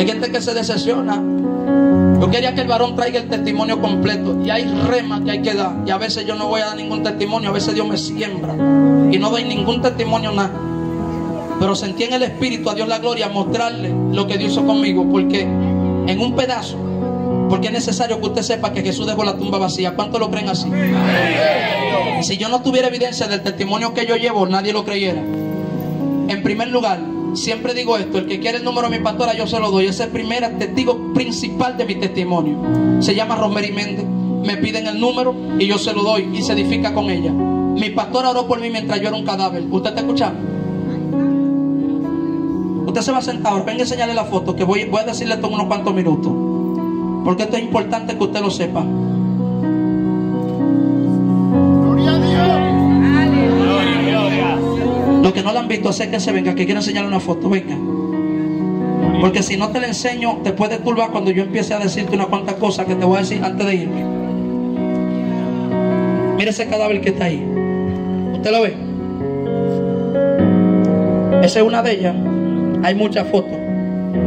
Hay gente que se decepciona. Yo quería que el varón traiga el testimonio completo. Y hay remas que hay que dar. Y a veces yo no voy a dar ningún testimonio. A veces Dios me siembra. Y no doy ningún testimonio nada. Pero sentí en el Espíritu a Dios la gloria mostrarle lo que Dios hizo conmigo. Porque en un pedazo. Porque es necesario que usted sepa que Jesús dejó la tumba vacía. ¿Cuántos lo creen así? Si yo no tuviera evidencia del testimonio que yo llevo, nadie lo creyera. En primer lugar, siempre digo esto, el que quiere el número de mi pastora, yo se lo doy. Ese es el primer testigo principal de mi testimonio. Se llama Rosemary Méndez. Me piden el número y yo se lo doy y se edifica con ella. Mi pastora oró por mí mientras yo era un cadáver. ¿Usted está escuchando? Usted se va a sentar ahora. Venga a enseñarle la foto que voy, voy a decirle esto en unos cuantos minutos. Porque esto es importante que usted lo sepa. Los que no la han visto, acérquense, venga, que quiero enseñarle una foto, venga. Porque si no te la enseño, te puede turbar cuando yo empiece a decirte unas cuantas cosas que te voy a decir antes de irme. Mire ese cadáver que está ahí. ¿Usted lo ve? Esa es una de ellas. Hay muchas fotos.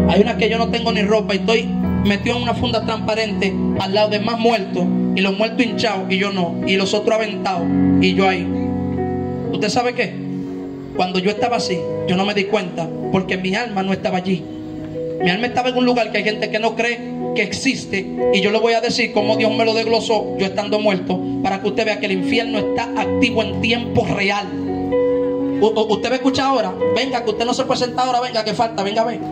Hay una que yo no tengo ni ropa y estoy metido en una funda transparente al lado de más muertos y los muertos hinchados y yo no. Y los otros aventados y yo ahí. ¿Usted sabe qué? Cuando yo estaba así, yo no me di cuenta porque mi alma no estaba allí. Mi alma estaba en un lugar que hay gente que no cree que existe y yo le voy a decir cómo Dios me lo desglosó yo estando muerto para que usted vea que el infierno está activo en tiempo real. usted me escucha ahora, venga, que usted no se puede sentar ahora, venga, que falta, venga, venga.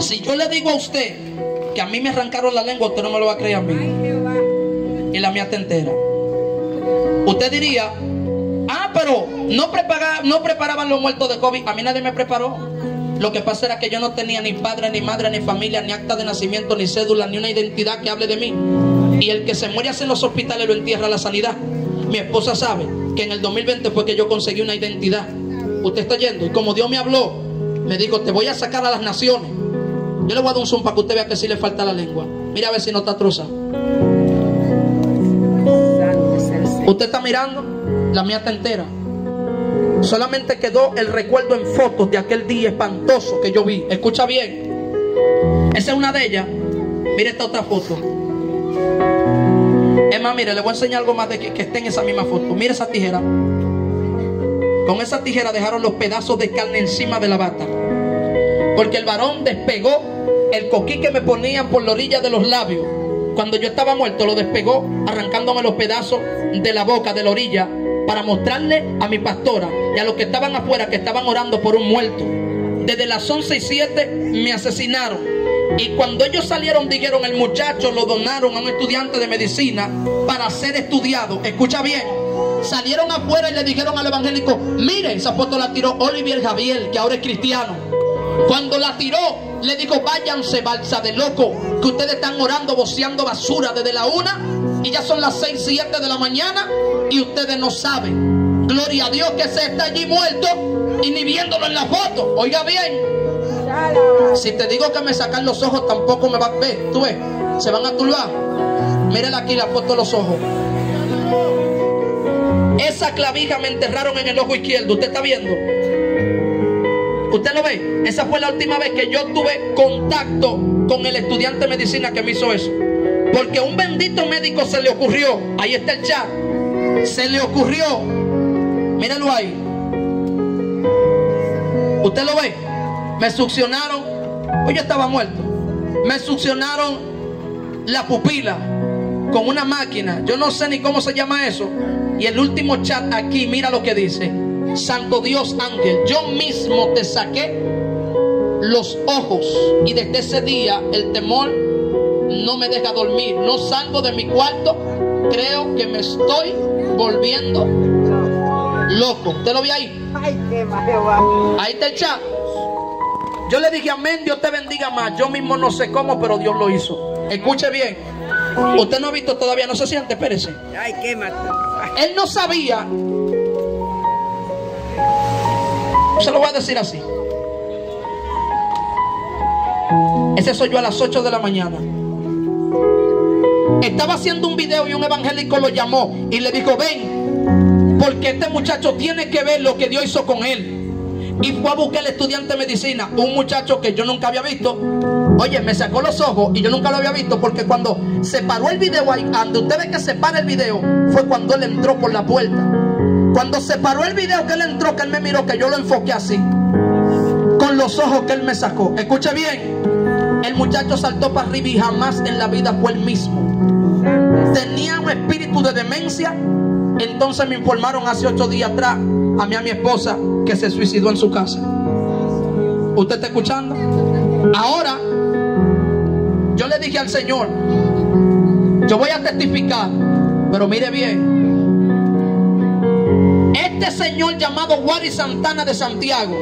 Si yo le digo a usted que a mí me arrancaron la lengua, usted no me lo va a creer a mí. Y la mía está entera. Usted diría, ah, pero no, no preparaban los muertos de COVID. A mí nadie me preparó. Lo que pasa era que yo no tenía ni padre, ni madre, ni familia, ni acta de nacimiento, ni cédula, ni una identidad que hable de mí. Y el que se muere hace en los hospitales lo entierra la sanidad. Mi esposa sabe que en el 2020 fue que yo conseguí una identidad. Usted está yendo. Y como Dios me habló, me dijo, te voy a sacar a las naciones. Yo le voy a dar un zoom para que usted vea que sí le falta la lengua. Mira a ver si no está troza. Usted está mirando, la mía está entera. Solamente quedó el recuerdo en fotos de aquel día espantoso que yo vi. Escucha bien. Esa es una de ellas. Mire esta otra foto. Es más, mire, le voy a enseñar algo más de que, que esté en esa misma foto. Mire esa tijera. Con esa tijera dejaron los pedazos de carne encima de la bata. Porque el varón despegó el coquí que me ponían por la orilla de los labios. Cuando yo estaba muerto, lo despegó arrancándome los pedazos de la boca, de la orilla, para mostrarle a mi pastora y a los que estaban afuera que estaban orando por un muerto. Desde las 11 y 7 me asesinaron. Y cuando ellos salieron, dijeron, el muchacho lo donaron a un estudiante de medicina para ser estudiado. Escucha bien. Salieron afuera y le dijeron al evangélico, mire, esa foto la tiró Olivier Javier, que ahora es cristiano. Cuando la tiró, le dijo, váyanse, balsa de loco, que ustedes están orando, boceando basura desde la una y ya son las seis, siete de la mañana y ustedes no saben. Gloria a Dios que se está allí muerto y ni viéndolo en la foto. Oiga bien. Si te digo que me sacan los ojos, tampoco me va a ver. Tú ves, se van a turbar. Mírala aquí la foto de los ojos. Esa clavija me enterraron en el ojo izquierdo. ¿Usted está viendo? ¿Usted lo ve? Esa fue la última vez que yo tuve contacto con el estudiante de medicina que me hizo eso. Porque un bendito médico se le ocurrió, ahí está el chat, se le ocurrió, míralo ahí. ¿Usted lo ve? Me succionaron, hoy yo estaba muerto, me succionaron la pupila con una máquina, yo no sé ni cómo se llama eso. Y el último chat aquí, mira lo que dice. Santo Dios ángel, yo mismo te saqué los ojos y desde ese día el temor no me deja dormir, no salgo de mi cuarto, creo que me estoy volviendo loco. ¿Usted lo ve ahí? Ahí está el chat. Yo le dije amén, Dios te bendiga más. Yo mismo no sé cómo, pero Dios lo hizo. Escuche bien. Usted no ha visto todavía, no se siente, espérese. Él no sabía se lo voy a decir así. Ese soy yo a las 8 de la mañana. Estaba haciendo un video y un evangélico lo llamó y le dijo, ven, porque este muchacho tiene que ver lo que Dios hizo con él. y fue a buscar el estudiante de medicina, un muchacho que yo nunca había visto. Oye, me sacó los ojos y yo nunca lo había visto porque cuando se paró el video ahí, donde usted ve que se para el video, fue cuando él entró por la puerta. Cuando se paró el video que él entró, que él me miró, que yo lo enfoqué así, con los ojos que él me sacó. Escuche bien, el muchacho saltó para arriba y jamás en la vida fue el mismo. Tenía un espíritu de demencia. Entonces me informaron hace ocho días atrás a mí, a mi esposa, que se suicidó en su casa. ¿Usted está escuchando? Ahora, yo le dije al Señor, yo voy a testificar, pero mire bien. Este señor llamado Wari Santana de Santiago,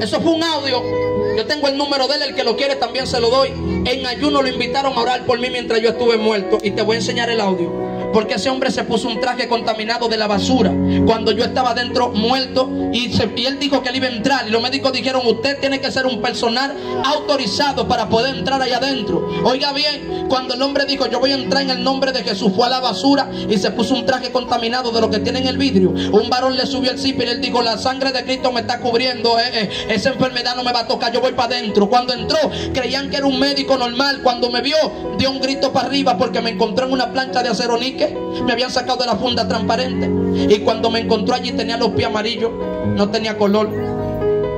eso fue un audio. Yo tengo el número de él, el que lo quiere también se lo doy. En ayuno lo invitaron a orar por mí mientras yo estuve muerto. Y te voy a enseñar el audio porque ese hombre se puso un traje contaminado de la basura. Cuando yo estaba dentro muerto y, él dijo que él iba a entrar y los médicos dijeron usted tiene que ser un personal autorizado para poder entrar allá adentro oiga bien cuando el hombre dijo yo voy a entrar en el nombre de Jesús fue a la basura y se puso un traje contaminado de lo que tiene en el vidrio. Un varón le subió el zip y él dijo la sangre de Cristo me está cubriendo eh, eh, esa enfermedad no me va a tocar yo voy para adentro cuando entró creían que era un médico normal. Cuando me vio dio un grito para arriba porque me encontró en una plancha de acero níquel me habían sacado de la funda transparente. Y cuando me encontró allí tenía los pies amarillos, no tenía color.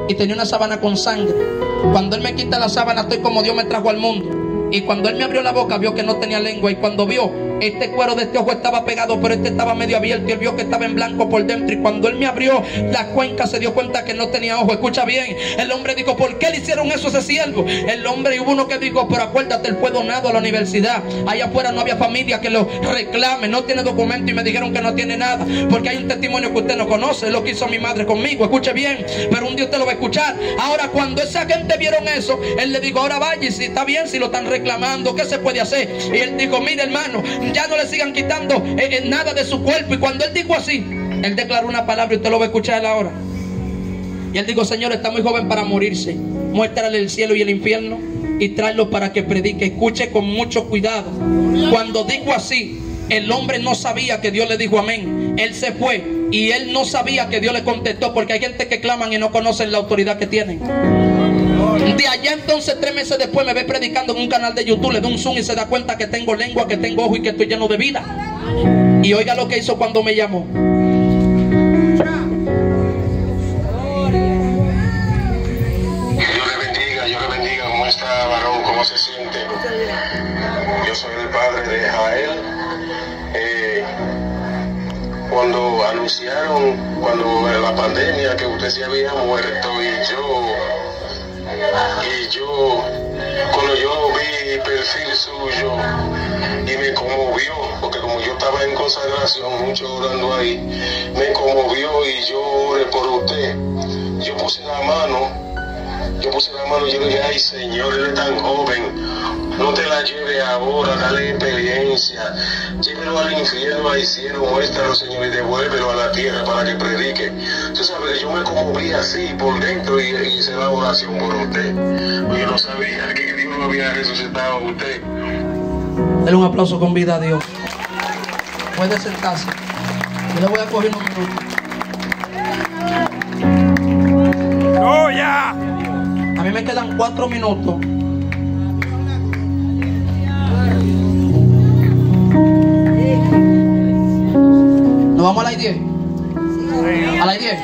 Y tenía una sábana con sangre. Cuando él me quita la sábana, estoy como Dios me trajo al mundo. Y cuando él me abrió la boca, vio que no tenía lengua. Y cuando vio este cuero de este ojo estaba pegado, pero este estaba medio abierto. Y él vio que estaba en blanco por dentro. Y cuando él me abrió la cuenca, se dio cuenta que no tenía ojo. Escucha bien. El hombre dijo, ¿por qué le hicieron eso a ese siervo? El hombre, y hubo uno que dijo, pero acuérdate, él fue donado a la universidad. Allá afuera no había familia que lo reclame. No tiene documento y me dijeron que no tiene nada. Porque hay un testimonio que usted no conoce. Lo que hizo mi madre conmigo. Escuche bien. Pero un día usted lo va a escuchar. Ahora, cuando esa gente vieron eso, él le dijo, ahora vaya, y si está bien, si lo están reclamando, ¿qué se puede hacer? Y él dijo, mire hermano, ya no le sigan quitando eh, eh, nada de su cuerpo. Y cuando él dijo así, él declaró una palabra y usted lo va a escuchar ahora. Y él dijo, Señor, está muy joven para morirse. Muéstrale el cielo y el infierno y tráelo para que predique. Escuche con mucho cuidado. Cuando dijo así, el hombre no sabía que Dios le dijo amén. Él se fue y él no sabía que Dios le contestó porque hay gente que claman y no conocen la autoridad que tienen. De allá entonces, tres meses después, me ve predicando en un canal de YouTube, le doy un zoom y se da cuenta que tengo lengua, que tengo ojo y que estoy lleno de vida. Y oiga lo que hizo cuando me llamó. Anunciaron, cuando la pandemia, que usted se había muerto y yo y yo, cuando yo vi el perfil suyo y me conmovió, porque como yo estaba en consagración, mucho orando ahí, me conmovió y yo oré por usted. Yo puse la mano yo puse la mano y yo le dije, ay Señor, eres tan joven, no te la lleve ahora, dale experiencia, llévelo al infierno, al cielo, muéstralo Señor y devuélvelo a la tierra para que predique. Tú sabes, yo me conmoví así por dentro y, hice la oración por usted. Yo no sabía que Dios lo había resucitado a usted. Dale un aplauso con vida a Dios. Puede sentarse. Yo le voy a coger un minuto. ¡Oh, ya! A mí me quedan cuatro minutos. Vamos a las 10? ¿A las 10?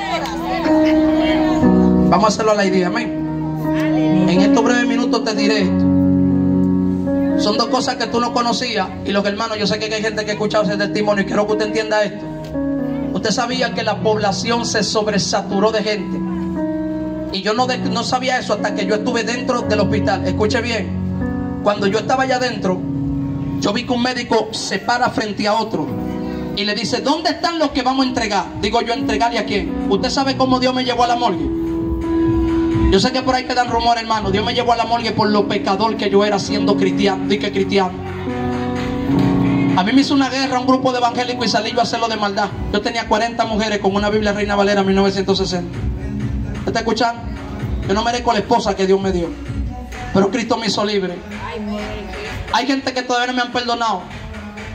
Vamos a hacerlo a las 10, amén. En estos breves minutos te diré esto. Son dos cosas que tú no conocías. Y los hermanos, yo sé que hay gente que ha escuchado ese testimonio y quiero que usted entienda esto. Usted sabía que la población se sobresaturó de gente. Y yo no, no sabía eso hasta que yo estuve dentro del hospital. Escuche bien. Cuando yo estaba allá adentro, yo vi que un médico se para frente a otro y le dice, ¿dónde están los que vamos a entregar? Digo yo, ¿entregarle a quién? ¿Usted sabe cómo Dios me llevó a la morgue? Yo sé que por ahí quedan rumores, hermano. Dios me llevó a la morgue por lo pecador que yo era siendo cristiano. Di que cristiano. A mí me hizo una guerra un grupo de evangélicos y salí yo a hacerlo de maldad. Yo tenía 40 mujeres con una Biblia Reina Valera 1960. ¿Está escuchando? Yo no merezco la esposa que Dios me dio. Pero Cristo me hizo libre. Hay gente que todavía no me han perdonado.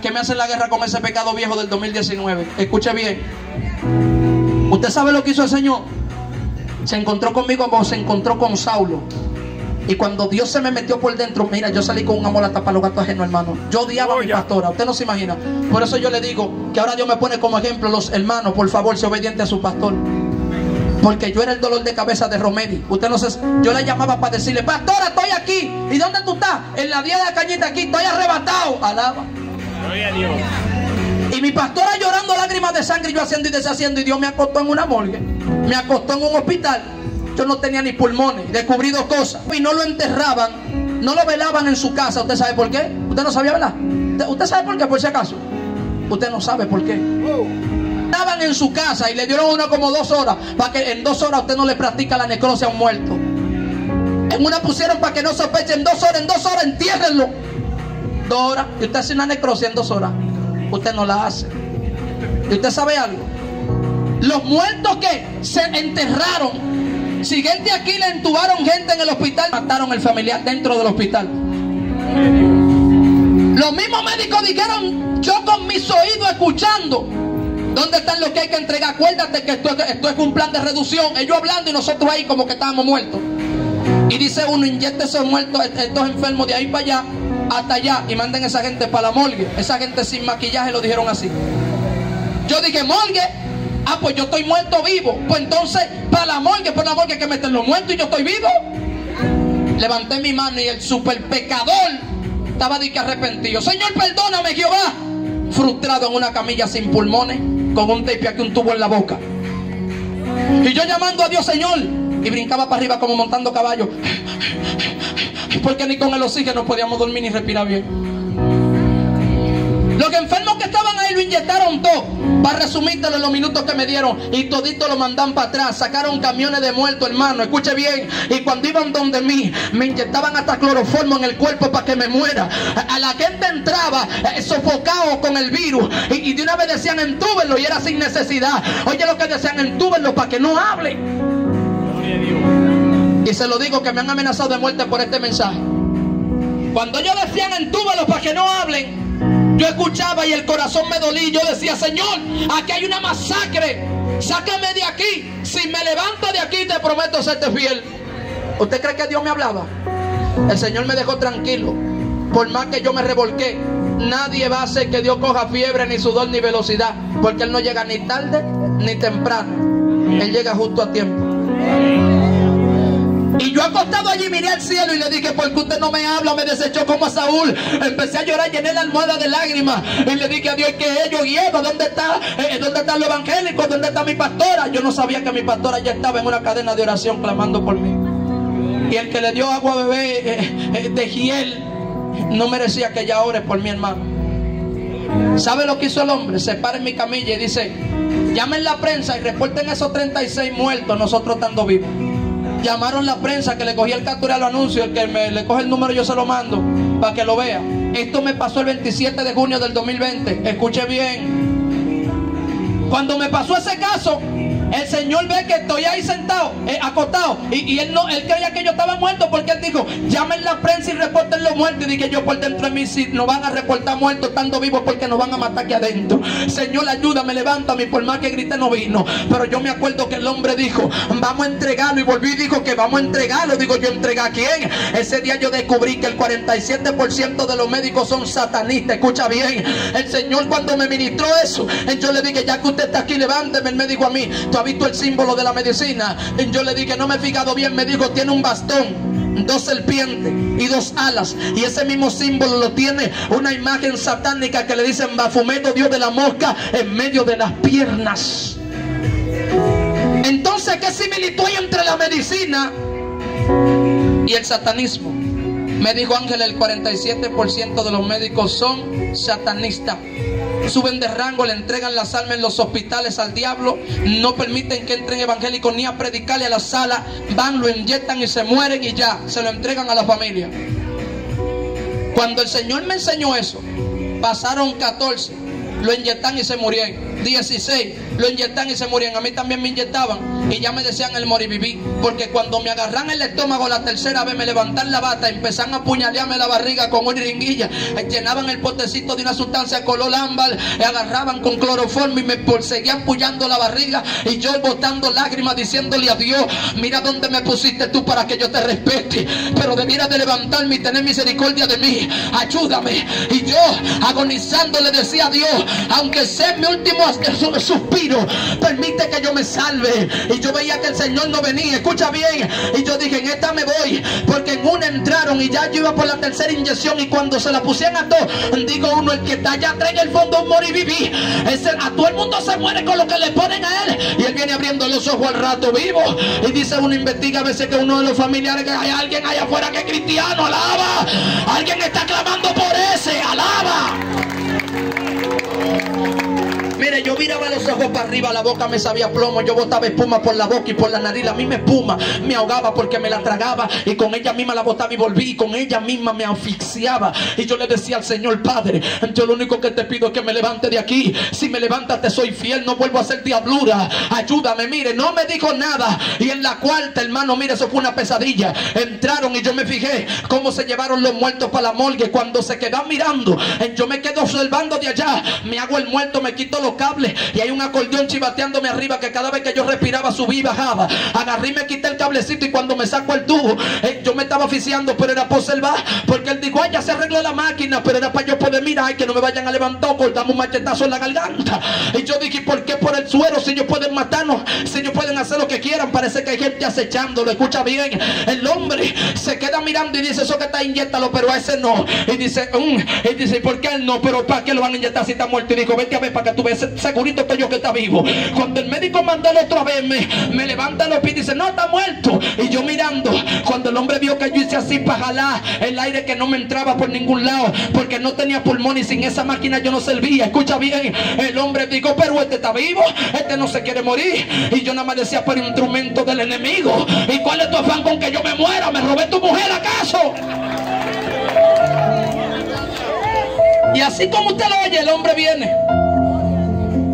Que me hacen la guerra con ese pecado viejo del 2019. Escuche bien. ¿Usted sabe lo que hizo el Señor? Se encontró conmigo como se encontró con Saulo. Y cuando Dios se me metió por dentro, mira, yo salí con un amor hasta para los gatos ajenos, hermano. Yo odiaba a mi pastora, usted no se imagina. Por eso yo le digo que ahora Dios me pone como ejemplo los hermanos, por favor, sea obediente a su pastor. Porque yo era el dolor de cabeza de Romedi. Usted no sé, yo le llamaba para decirle, pastora, estoy aquí. ¿Y dónde tú estás? En la día de la cañita aquí, estoy arrebatado. Alaba. Y mi pastora llorando lágrimas de sangre, yo haciendo y deshaciendo. Y Dios me acostó en una morgue. Me acostó en un hospital. Yo no tenía ni pulmones. Descubrí dos cosas. Y no lo enterraban. No lo velaban en su casa. ¿Usted sabe por qué? ¿Usted no sabía, verdad? ¿Usted sabe por qué, por si acaso? Usted no sabe por qué. Estaban en su casa y le dieron una como dos horas. Para que en dos horas usted no le practica la necrosia a un muerto. En una pusieron para que no sospechen dos horas. En dos horas entiérrenlo. Dos horas. Y usted hace una necrosia en dos horas usted no la hace. ¿Y usted sabe algo? Los muertos que se enterraron, siguiente aquí le entubaron gente en el hospital, mataron el familiar dentro del hospital. Los mismos médicos dijeron, yo con mis oídos escuchando, ¿dónde están los que hay que entregar? Acuérdate que esto, esto es un plan de reducción. Ellos hablando y nosotros ahí como que estábamos muertos. Y dice uno, inyecte esos muertos, estos enfermos de ahí para allá hasta allá y manden esa gente para la morgue. Esa gente sin maquillaje lo dijeron así. Yo dije, morgue. Ah, pues yo estoy muerto vivo. Pues entonces, para la morgue, por la morgue hay que meterlo muerto y yo estoy vivo. Levanté mi mano y el super pecador estaba de que arrepentido. Señor, perdóname, Jehová. Frustrado en una camilla sin pulmones, con un tape aquí, un tubo en la boca. Y yo llamando a Dios, Señor, y brincaba para arriba como montando caballo. Porque ni con el oxígeno podíamos dormir ni respirar bien. Los enfermos que estaban ahí lo inyectaron todo. Para resumírtelo los minutos que me dieron. Y todito lo mandan para atrás. Sacaron camiones de muertos, hermano. Escuche bien. Y cuando iban donde mí, me inyectaban hasta cloroformo en el cuerpo para que me muera. A la gente entraba eh, sofocado con el virus. Y, de una vez decían entúbenlo y era sin necesidad. Oye lo que decían entúbenlo para que no hable. Y se lo digo que me han amenazado de muerte por este mensaje. Cuando ellos decían entúbalos para que no hablen, yo escuchaba y el corazón me dolía. Yo decía, Señor, aquí hay una masacre. Sáqueme de aquí. Si me levanto de aquí, te prometo serte fiel. ¿Usted cree que Dios me hablaba? El Señor me dejó tranquilo. Por más que yo me revolqué, nadie va a hacer que Dios coja fiebre, ni sudor, ni velocidad. Porque Él no llega ni tarde ni temprano. Él llega justo a tiempo. Y yo acostado allí miré al cielo y le dije, ¿por qué usted no me habla? Me desechó como a Saúl. Empecé a llorar, llené la almohada de lágrimas. Y le dije a Dios que ellos y ¿dónde está? Eh, ¿Dónde están los evangélicos? ¿Dónde está mi pastora? Yo no sabía que mi pastora ya estaba en una cadena de oración clamando por mí. Y el que le dio agua a bebé eh, eh, de Giel no merecía que ella ore por mi hermano. ¿Sabe lo que hizo el hombre? Se para en mi camilla y dice, llamen la prensa y reporten esos 36 muertos, nosotros estando vivos llamaron la prensa que le cogía el captura al anuncio, el que me, le coge el número yo se lo mando para que lo vea. Esto me pasó el 27 de junio del 2020. Escuche bien. Cuando me pasó ese caso, el Señor ve que estoy ahí sentado, eh, acostado. Y, él no, él creía que yo estaba muerto porque él dijo, llamen la prensa y reporten los muertos. Y dije yo por dentro de mí, si no van a reportar muertos estando vivos porque nos van a matar aquí adentro. Señor, ayúdame, levántame. Por más que grite no vino. Pero yo me acuerdo que el hombre dijo, vamos a entregarlo. Y volví y dijo que vamos a entregarlo. Digo, yo entrega a quién. Ese día yo descubrí que el 47% de los médicos son satanistas. Escucha bien. El Señor cuando me ministró eso, yo le dije, ya que usted está aquí, levánteme. Él me dijo a mí, ha visto el símbolo de la medicina? Y yo le dije, no me he fijado bien. Me dijo, tiene un bastón, dos serpientes y dos alas. Y ese mismo símbolo lo tiene una imagen satánica que le dicen Bafumeto, Dios de la mosca, en medio de las piernas. Entonces, ¿qué similitud hay entre la medicina y el satanismo? Me dijo Ángel, el 47% de los médicos son satanistas suben de rango, le entregan las almas en los hospitales al diablo, no permiten que entren evangélicos ni a predicarle a la sala, van, lo inyectan y se mueren y ya, se lo entregan a la familia. Cuando el Señor me enseñó eso, pasaron 14, lo inyectan y se murieron. 16, lo inyectan y se morían. A mí también me inyectaban y ya me decían el moribibí. Porque cuando me agarran el estómago la tercera vez, me levantan la bata, empezaron a apuñalearme la barriga con una ringuilla, llenaban el potecito de una sustancia color ámbar, y agarraban con cloroformo y me seguían puñando la barriga y yo botando lágrimas diciéndole a Dios, mira dónde me pusiste tú para que yo te respete. Pero debiera de levantarme y tener misericordia de mí. Ayúdame. Y yo agonizando le decía a Dios, aunque sea mi último suspiro, permite que yo me salve. Y yo veía que el Señor no venía. Escucha bien. Y yo dije, en esta me voy. Porque en una entraron y ya yo iba por la tercera inyección. Y cuando se la pusieron a todos, digo uno, el que está allá atrás en el fondo y vivir. a todo el mundo se muere con lo que le ponen a él. Y él viene abriendo los ojos al rato vivo. Y dice uno, investiga a veces que uno de los familiares, que hay alguien allá afuera que es cristiano, alaba. Alguien está clamando por ese, alaba. Mire, yo miraba los ojos para arriba, la boca me sabía plomo, yo botaba espuma por la boca y por la nariz, la misma espuma me ahogaba porque me la tragaba y con ella misma la botaba y volví y con ella misma me asfixiaba. Y yo le decía al Señor Padre, yo lo único que te pido es que me levante de aquí. Si me levantas te soy fiel, no vuelvo a hacer diablura. Ayúdame, mire, no me dijo nada. Y en la cuarta, hermano, mire, eso fue una pesadilla. Entraron y yo me fijé cómo se llevaron los muertos para la morgue. Cuando se quedan mirando, yo me quedo observando de allá. Me hago el muerto, me quito los cables y hay un acordeón chivateándome arriba que cada vez que yo respiraba subía y bajaba. Agarré me quité el cablecito y cuando me saco el tubo, eh, yo me estaba oficiando, pero era por observar, porque él dijo, ay, ya se arregló la máquina, pero era para yo poder mirar, que no me vayan a levantar, cortamos un machetazo en la garganta. Y yo dije, ¿por qué por el suelo? Si ellos pueden matarnos, si ellos pueden hacer lo que quieran, parece que hay gente acechándolo, escucha bien. El hombre se queda mirando y dice, eso que está inyectalo, pero a ese no. Y dice, mm", y dice, ¿por qué él no? Pero ¿para qué lo van a inyectar si está muerto? Y dijo, vete a ver para que tú veas segurito que yo que está vivo. Cuando el médico mandó la otra vez, me, me levanta los pies y dice, no, está muerto. Y yo mirando, cuando el hombre vio que yo hice así para jalar el aire que no me entraba por ningún lado, porque no tenía pulmón y sin esa máquina yo no servía. Escucha bien, el hombre dijo, pero este está vivo, este no se quiere morir. Y yo nada más decía, por instrumento del enemigo. ¿Y cuál es tu afán con que yo me muera? ¿Me robé tu mujer acaso? Y así como usted lo oye, el hombre viene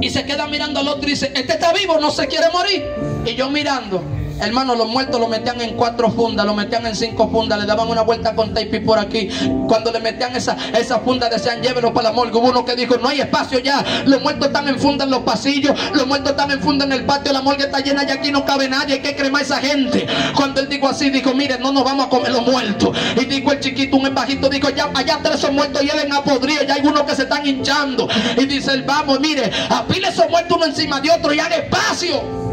y se queda mirando al otro y dice, este está vivo, no se quiere morir. Y yo mirando, Hermano, los muertos lo metían en cuatro fundas, lo metían en cinco fundas, le daban una vuelta con tape por aquí. Cuando le metían esa, esa funda, decían llévenlo para la morgue. Hubo uno que dijo, no hay espacio ya. Los muertos están en funda en los pasillos, los muertos están en funda en el patio, la morgue está llena y aquí no cabe nadie. Hay que cremar esa gente. Cuando él dijo así, dijo, mire, no nos vamos a comer los muertos. Y dijo el chiquito, un bajito, dijo, ya, allá tres son muertos y él en apodría, ya hay unos que se están hinchando. Y dice vamos, mire, apile esos muertos uno encima de otro y haga espacio.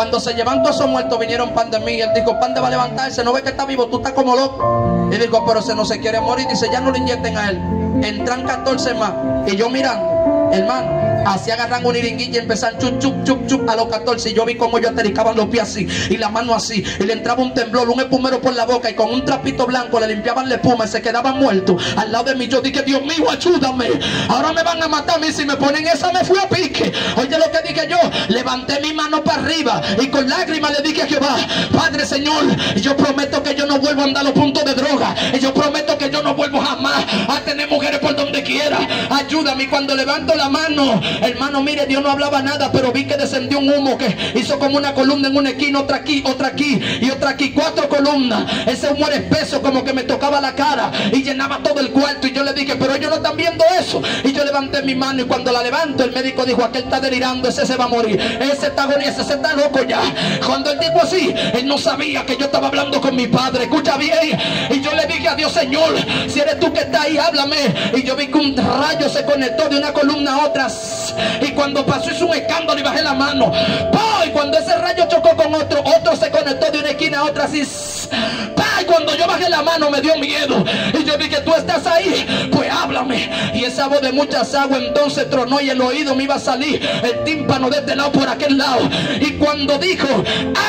Cuando se llevan todos esos muertos, vinieron pan de mí. Y él dijo, pan de va a levantarse, no ve que está vivo, tú estás como loco. Y dijo, pero se no se quiere morir. Dice, ya no le inyecten a él. Entran 14 más. Y yo mirando, hermano. Así agarran un iringuilla y empezaron chup, chup, chup, chup a los 14. Y yo vi como ellos atericaban los pies así y la mano así. Y le entraba un temblor, un espumero por la boca. Y con un trapito blanco le limpiaban la espuma y se quedaban muertos. Al lado de mí yo dije, Dios mío, ayúdame. Ahora me van a matar a mí. Si me ponen esa, me fui a pique. Oye lo que dije yo. Levanté mi mano para arriba y con lágrimas le dije a Jehová, Padre Señor, yo prometo que yo no vuelvo a andar a los puntos de droga. Y yo prometo que yo no vuelvo jamás a tener mujeres por donde quiera. Ayúdame cuando levanto la mano Hermano, mire, Dios no hablaba nada, pero vi que descendió un humo que hizo como una columna en una esquina, otra aquí, otra aquí y otra aquí, cuatro columnas. Ese humo era espeso, como que me tocaba la cara y llenaba todo el cuarto. Y yo le dije, pero ellos no están viendo eso. Y yo levanté mi mano y cuando la levanto, el médico dijo, aquel está delirando, ese se va a morir. Ese está ese se está loco ya. Cuando él dijo así, él no sabía que yo estaba hablando con mi padre. Escucha bien. Y yo le dije a Dios, Señor, si eres tú que estás ahí, háblame. Y yo vi que un rayo se conectó de una columna a otra. Y cuando pasó hizo un escándalo y bajé la mano. Y cuando ese rayo chocó con otro, otro se conectó de una esquina a otra así. Y cuando yo bajé la mano me dio miedo. Y yo dije, tú estás ahí, pues háblame. Y esa voz de muchas aguas entonces tronó y el oído me iba a salir. El tímpano de este lado por aquel lado. Y cuando dijo,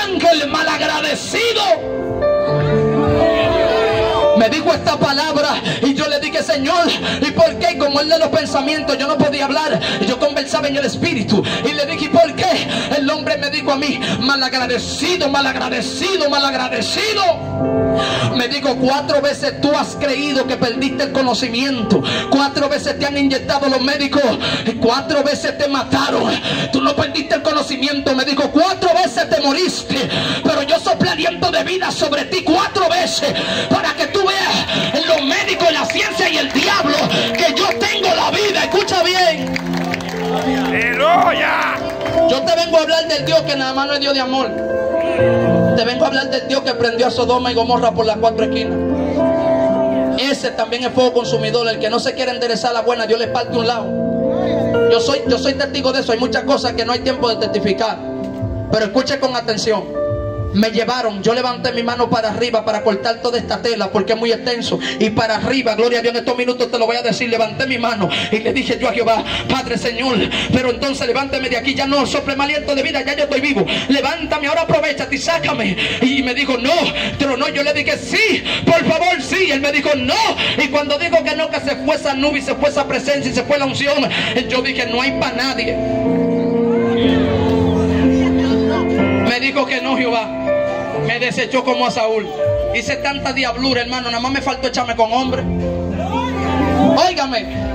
ángel malagradecido me dijo esta palabra y yo le dije Señor, ¿y por qué? Como él de los pensamientos, yo no podía hablar. Yo conversaba en el espíritu. Y le dije, ¿y por qué? El hombre me dijo a mí, malagradecido, malagradecido, malagradecido. Me dijo, cuatro veces tú has creído que perdiste el conocimiento. Cuatro veces te han inyectado los médicos. Cuatro veces te mataron. Tú no perdiste el conocimiento. Me dijo, cuatro veces te moriste. Pero yo soplé aliento de vida sobre ti cuatro veces. Para que tú los médicos, la ciencia y el diablo que yo tengo la vida. Escucha bien. Yo te vengo a hablar del Dios que nada más no es Dios de amor. Te vengo a hablar del Dios que prendió a Sodoma y Gomorra por las cuatro esquinas. Ese también es fuego consumidor. El que no se quiere enderezar la buena, Dios le parte un lado. Yo soy, yo soy testigo de eso. Hay muchas cosas que no hay tiempo de testificar. Pero escuche con atención me llevaron, yo levanté mi mano para arriba para cortar toda esta tela porque es muy extenso. Y para arriba, gloria a Dios, en estos minutos te lo voy a decir, levanté mi mano y le dije yo a Jehová, Padre Señor, pero entonces levánteme de aquí, ya no sople más aliento de vida, ya yo estoy vivo. Levántame, ahora aprovecha y sácame. Y me dijo, no, pero no, yo le dije, sí, por favor, sí. Él me dijo, no. Y cuando dijo que no, que se fue esa nube y se fue esa presencia y se fue la unción, yo dije, no hay para nadie. Me dijo que no, Jehová me desechó como a Saúl. Hice tanta diablura, hermano, nada más me faltó echarme con hombre. Óigame,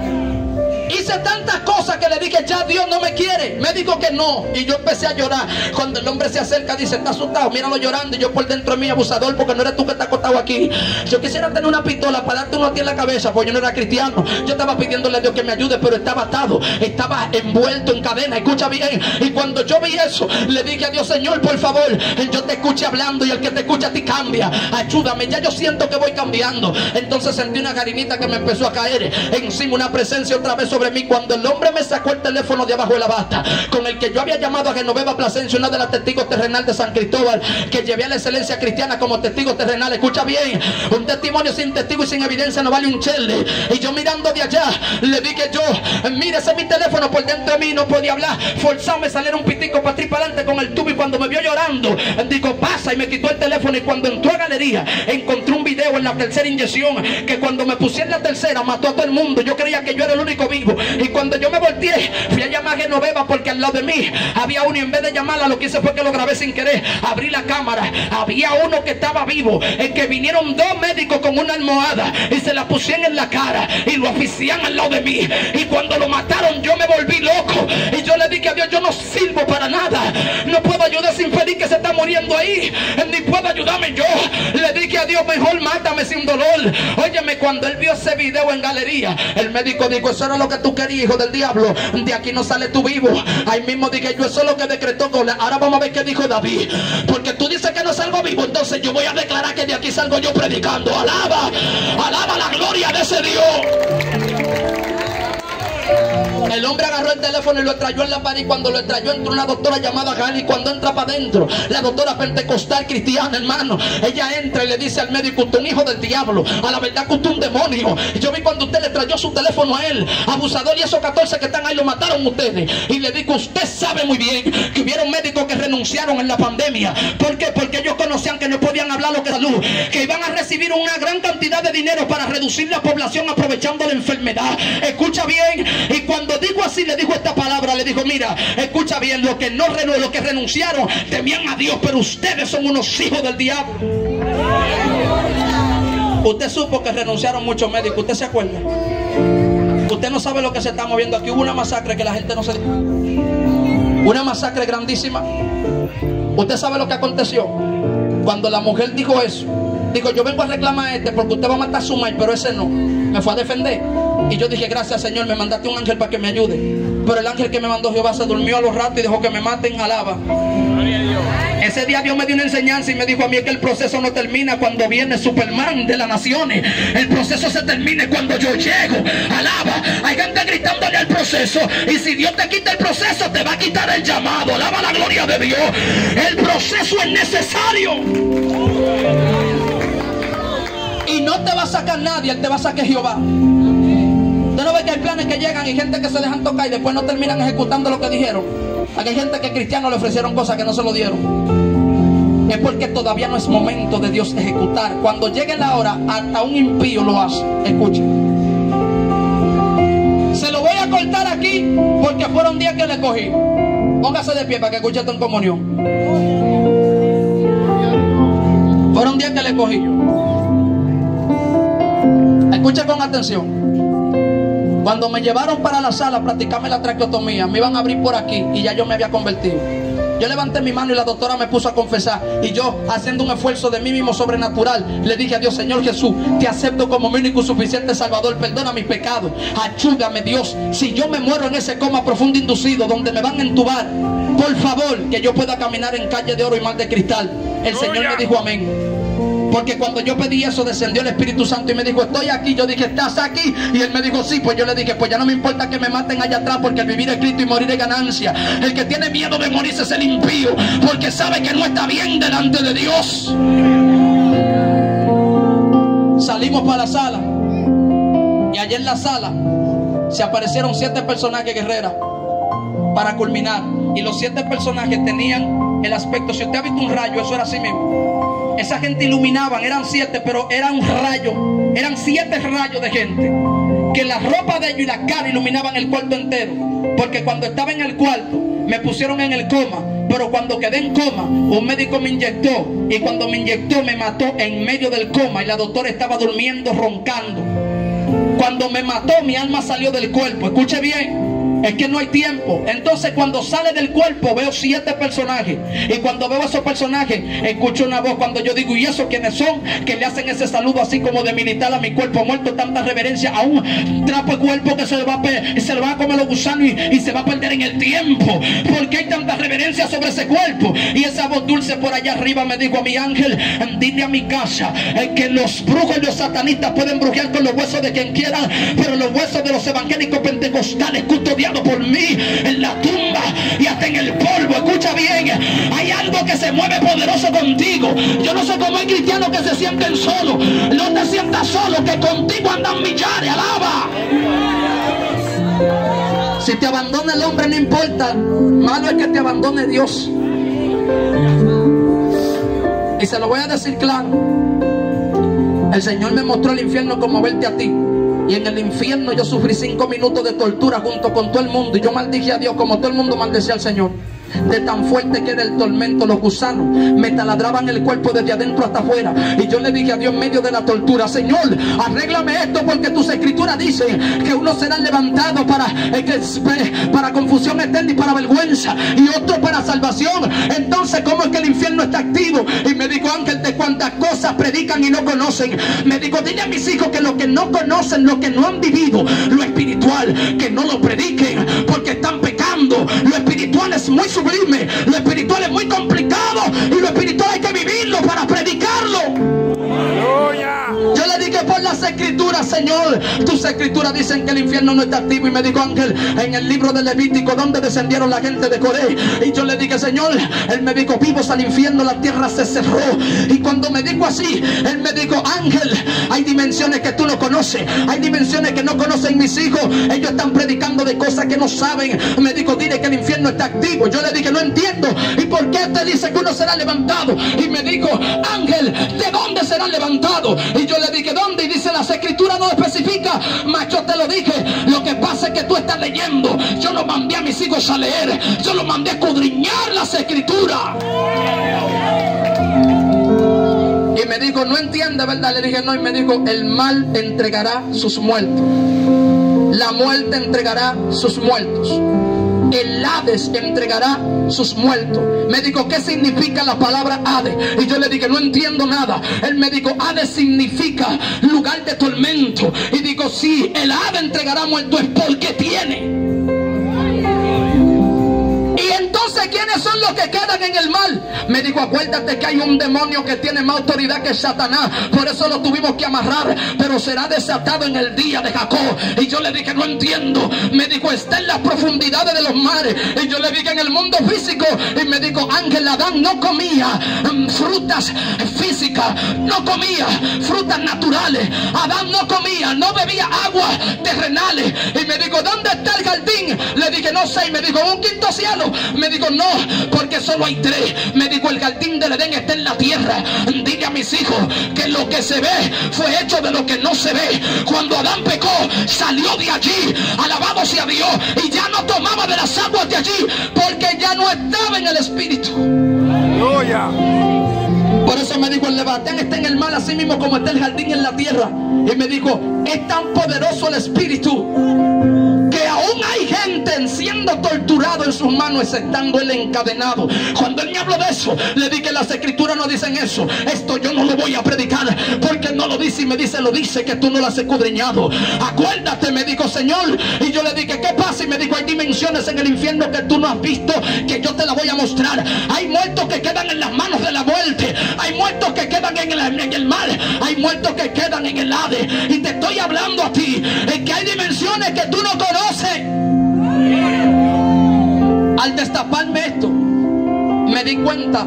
Hice tantas cosas que le dije, ya Dios no me quiere. Me dijo que no. Y yo empecé a llorar. Cuando el hombre se acerca, dice, está asustado, míralo llorando. Y yo por dentro de mí, abusador, porque no eres tú que estás acostado aquí. Yo quisiera tener una pistola para darte uno a ti en la cabeza, porque yo no era cristiano. Yo estaba pidiéndole a Dios que me ayude, pero estaba atado. Estaba envuelto en cadena. Escucha bien. Y cuando yo vi eso, le dije a Dios, Señor, por favor, yo te escuché hablando y el que te escucha a ti cambia. Ayúdame. Ya yo siento que voy cambiando. Entonces sentí una garinita que me empezó a caer encima, una presencia otra vez sobre mí cuando el hombre me sacó el teléfono de abajo de la bata con el que yo había llamado a Genoveva Plasencia, una de las testigos terrenales de San Cristóbal, que llevé a la excelencia cristiana como testigo terrenal. Escucha bien, un testimonio sin testigo y sin evidencia no vale un chele. Y yo mirando de allá, le dije yo, mire ese mi teléfono por dentro de mí, no podía hablar. Forzame salir un pitico para atrás para adelante con el tubo y cuando me vio llorando, dijo, pasa y me quitó el teléfono y cuando entró a galería, encontré un video en la tercera inyección que cuando me puse en la tercera mató a todo el mundo. Yo creía que yo era el único vivo. Y cuando yo me volteé, fui a llamar a Genoveva porque al lado de mí había uno y en vez de llamarla lo que hice fue que lo grabé sin querer. Abrí la cámara. Había uno que estaba vivo. En que vinieron dos médicos con una almohada y se la pusieron en la cara y lo ofician al lado de mí. Y cuando lo mataron yo me volví loco. Y yo le dije a Dios, yo no sirvo para nada. No puedo ayudar sin feliz que se está muriendo ahí. Ni puedo ayudarme yo. Le dije a Dios, mejor mátame sin dolor. Óyeme, cuando él vio ese video en galería, el médico dijo, eso era lo que tú querías hijo del diablo, de aquí no sale tu vivo. Ahí mismo dije yo, eso es lo que decretó Ahora vamos a ver qué dijo David. Porque tú dices que no salgo vivo, entonces yo voy a declarar que de aquí salgo yo predicando. Alaba, alaba la gloria de ese Dios. El hombre agarró el teléfono y lo trayó en la pared. Y cuando lo trayó entró una doctora llamada Gali. Cuando entra para adentro, la doctora pentecostal cristiana, hermano, ella entra y le dice al médico: Usted es un hijo del diablo. A la verdad que usted un demonio. yo vi cuando usted le trayó su teléfono a él, abusador, y esos 14 que están ahí lo mataron ustedes. Y le digo: Usted sabe muy bien que hubieron médicos que renunciaron en la pandemia. ¿Por qué? Porque ellos conocían que no podían hablar lo que salud, que iban a recibir una gran cantidad de dinero para reducir la población aprovechando la enfermedad. Escucha bien, y cuando dijo así, le dijo esta palabra, le dijo, mira, escucha bien, lo que no lo que renunciaron, temían a Dios, pero ustedes son unos hijos del diablo. Usted supo que renunciaron muchos médicos, ¿usted se acuerda? Usted no sabe lo que se está moviendo aquí. Hubo una masacre que la gente no se... Una masacre grandísima. Usted sabe lo que aconteció. Cuando la mujer dijo eso, dijo, yo vengo a reclamar a este porque usted va a matar a su madre, pero ese no. Me fue a defender. Y yo dije, gracias Señor, me mandaste un ángel para que me ayude. Pero el ángel que me mandó Jehová se durmió a los ratos y dejó que me maten, alaba. Ese día Dios me dio una enseñanza y me dijo a mí que el proceso no termina cuando viene Superman de las naciones. El proceso se termina cuando yo llego. Alaba. Hay gente gritándole al proceso. Y si Dios te quita el proceso, te va a quitar el llamado. Alaba la gloria de Dios. El proceso es necesario. Y no te va a sacar nadie, Él te va a sacar Jehová. No ve que hay planes que llegan y gente que se dejan tocar y después no terminan ejecutando lo que dijeron. Aquí hay gente que cristianos le ofrecieron cosas que no se lo dieron. Es porque todavía no es momento de Dios ejecutar. Cuando llegue la hora, hasta un impío lo hace. Escuche. a cortar aquí porque fueron días que le cogí. Póngase de pie para que escuche esto en comunión. Fueron días que le cogí. Escucha con atención. Cuando me llevaron para la sala a practicarme la traqueotomía, me iban a abrir por aquí y ya yo me había convertido. Yo levanté mi mano y la doctora me puso a confesar. Y yo, haciendo un esfuerzo de mí mismo sobrenatural, le dije a Dios, Señor Jesús, te acepto como mi único y suficiente Salvador. Perdona mis pecados. Ayúdame, Dios. Si yo me muero en ese coma profundo inducido, donde me van a entubar, por favor, que yo pueda caminar en calle de oro y mar de cristal. El Señor me dijo amén. Porque cuando yo pedí eso, descendió el Espíritu Santo y me dijo, estoy aquí. Yo dije, ¿estás aquí? Y él me dijo, sí. Pues yo le dije, pues ya no me importa que me maten allá atrás, porque el vivir es Cristo y morir es ganancia. El que tiene miedo de morirse es el impío, porque sabe que no está bien delante de Dios. Salimos para la sala. Y allá en la sala se aparecieron siete personajes guerreras para culminar. Y los siete personajes tenían el aspecto, si usted ha visto un rayo, eso era así mismo. Esa gente iluminaban, eran siete, pero era un rayo, eran siete rayos de gente. Que la ropa de ellos y la cara iluminaban el cuarto entero. Porque cuando estaba en el cuarto, me pusieron en el coma. Pero cuando quedé en coma, un médico me inyectó. Y cuando me inyectó, me mató en medio del coma. Y la doctora estaba durmiendo, roncando. Cuando me mató, mi alma salió del cuerpo. Escuche bien. Es que no hay tiempo. Entonces cuando sale del cuerpo veo siete personajes. Y cuando veo esos personajes, escucho una voz cuando yo digo, ¿y esos quiénes son? Que le hacen ese saludo así como de militar a mi cuerpo muerto, tanta reverencia a un trapo de cuerpo que se le va a, se le va a comer los gusanos y, se va a perder en el tiempo. Porque hay tanta reverencia sobre ese cuerpo. Y esa voz dulce por allá arriba me dijo a mi ángel, dile a mi casa eh, que los brujos y los satanistas pueden brujear con los huesos de quien quiera, pero los huesos de los evangélicos pentecostales por mí en la tumba y hasta en el polvo. Escucha bien, hay algo que se mueve poderoso contigo. Yo no sé cómo hay cristianos que se sienten solos. No te sientas solo, que contigo andan millares. Alaba. Si te abandona el hombre no importa, malo es que te abandone Dios. Y se lo voy a decir claro. El Señor me mostró el infierno como verte a ti. Y en el infierno yo sufrí cinco minutos de tortura junto con todo el mundo. Y yo maldije a Dios como todo el mundo maldecía al Señor de tan fuerte que era el tormento, los gusanos me taladraban el cuerpo desde adentro hasta afuera. Y yo le dije a Dios en medio de la tortura, Señor, arréglame esto porque tus escrituras dicen que uno será levantado para, eh, para confusión eterna y para vergüenza, y otro para salvación. Entonces, ¿cómo es que el infierno está activo? Y me dijo, Ángel, de cuántas cosas predican y no conocen. Me dijo, dile a mis hijos que lo que no conocen, lo que no han vivido, lo espiritual, que no lo prediquen, porque están Lo espiritual es muy sublime, lo espiritual es muy complicado y lo espiritual hay que vivirlo para predicarlo. Dije las escrituras, Señor, tus escrituras dicen que el infierno no está activo. Y me dijo Ángel, en el libro de Levítico, donde descendieron la gente de Coré. Y yo le dije, Señor, él me dijo, vivos al infierno, la tierra se cerró. Y cuando me dijo así, él me dijo, Ángel, hay dimensiones que tú no conoces, hay dimensiones que no conocen mis hijos. Ellos están predicando de cosas que no saben. Me dijo, dile que el infierno está activo. Yo le dije, no entiendo. ¿Y por qué te dice que uno será levantado? Y me dijo, Ángel, ¿de dónde será levantado? Y yo le dije, ¿dónde? Dice, las escrituras no especifica. Macho, te lo dije. Lo que pasa es que tú estás leyendo. Yo lo mandé a mis hijos a leer. Yo lo mandé a escudriñar las escrituras. Y me dijo, no entiende, ¿verdad? Le dije, no. Y me dijo, el mal entregará sus muertos. La muerte entregará sus muertos el Hades entregará sus muertos. Me dijo, ¿qué significa la palabra Hades? Y yo le dije, no entiendo nada. Él me dijo, Hades significa lugar de tormento. Y digo, sí, el Hades entregará muertos es porque tiene. ¿Quiénes son los que quedan en el mal? Me dijo, acuérdate que hay un demonio que tiene más autoridad que Satanás. Por eso lo tuvimos que amarrar. Pero será desatado en el día de Jacob. Y yo le dije, no entiendo. Me dijo, está en las profundidades de los mares. Y yo le dije, en el mundo físico. Y me dijo, Ángel Adán no comía mm, frutas físicas. No comía frutas naturales. Adán no comía, no bebía agua terrenales. Y me dijo, ¿dónde está el jardín? Le dije, no sé. Y me dijo, un quinto cielo. Me dijo, no, porque solo hay tres. Me dijo, el jardín del Edén está en la tierra. Dile a mis hijos que lo que se ve fue hecho de lo que no se ve. Cuando Adán pecó, salió de allí, alabado sea Dios, y ya no tomaba de las aguas de allí, porque ya no estaba en el Espíritu. Por eso me dijo, el Leviatán está en el mal así mismo como está el jardín en la tierra. Y me dijo, es tan poderoso el Espíritu aún hay gente siendo torturado en sus manos, estando él encadenado. Cuando él me habló de eso, le dije que las escrituras no dicen eso. Esto yo no lo voy a predicar porque no lo dice y me dice, lo dice que tú no lo has escudriñado. Acuérdate, me dijo Señor. Y yo le dije, ¿qué pasa? Y me dijo, hay dimensiones en el infierno que tú no has visto, que yo te la voy a mostrar. Hay muertos que quedan en las manos de la muerte. Hay muertos que quedan en el, en mar. Hay muertos que quedan en el Hades. Y te estoy hablando a ti, es que hay dimensiones que tú no destaparme esto, me di cuenta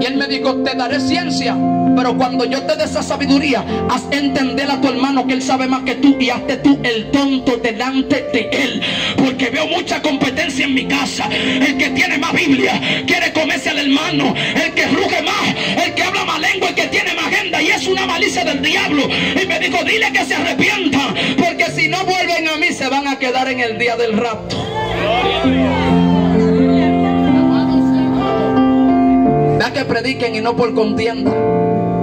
y él me dijo, te daré ciencia, pero cuando yo te dé esa sabiduría, haz entender a tu hermano que él sabe más que tú y hazte tú el tonto delante de él. Porque veo mucha competencia en mi casa. El que tiene más Biblia quiere comerse al hermano. El que ruge más, el que habla más lengua, el que tiene más agenda. Y es una malicia del diablo. Y me dijo, dile que se arrepientan. Porque si no vuelven a mí, se van a quedar en el día del rapto. Vea que prediquen y no por contienda.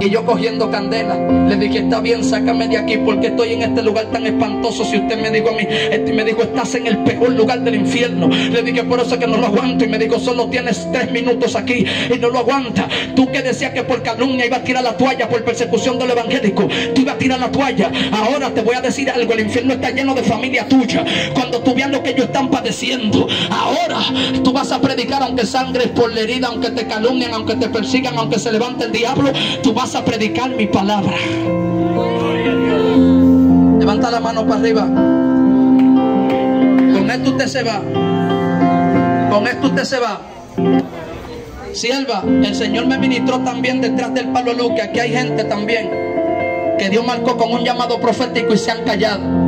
Y yo cogiendo candela, le dije, está bien, sácame de aquí porque estoy en este lugar tan espantoso. Si usted me dijo a mí, este me dijo, estás en el peor lugar del infierno. Le dije, por eso que no lo aguanto. Y me dijo, solo tienes tres minutos aquí y no lo aguanta. Tú que decías que por calumnia iba a tirar la toalla, por persecución del evangélico, tú ibas a tirar la toalla. Ahora te voy a decir algo, el infierno está lleno de familia tuya. Cuando tú veas lo que ellos están padeciendo, ahora tú vas a predicar aunque sangres por la herida, aunque te calumnien, aunque te persigan, aunque se levante el diablo, tú vas a predicar mi palabra. Levanta la mano para arriba. Con esto usted se va. Con esto usted se va. Sierva, el Señor me ministró también detrás del palo luz, que aquí hay gente también que Dios marcó con un llamado profético y se han callado.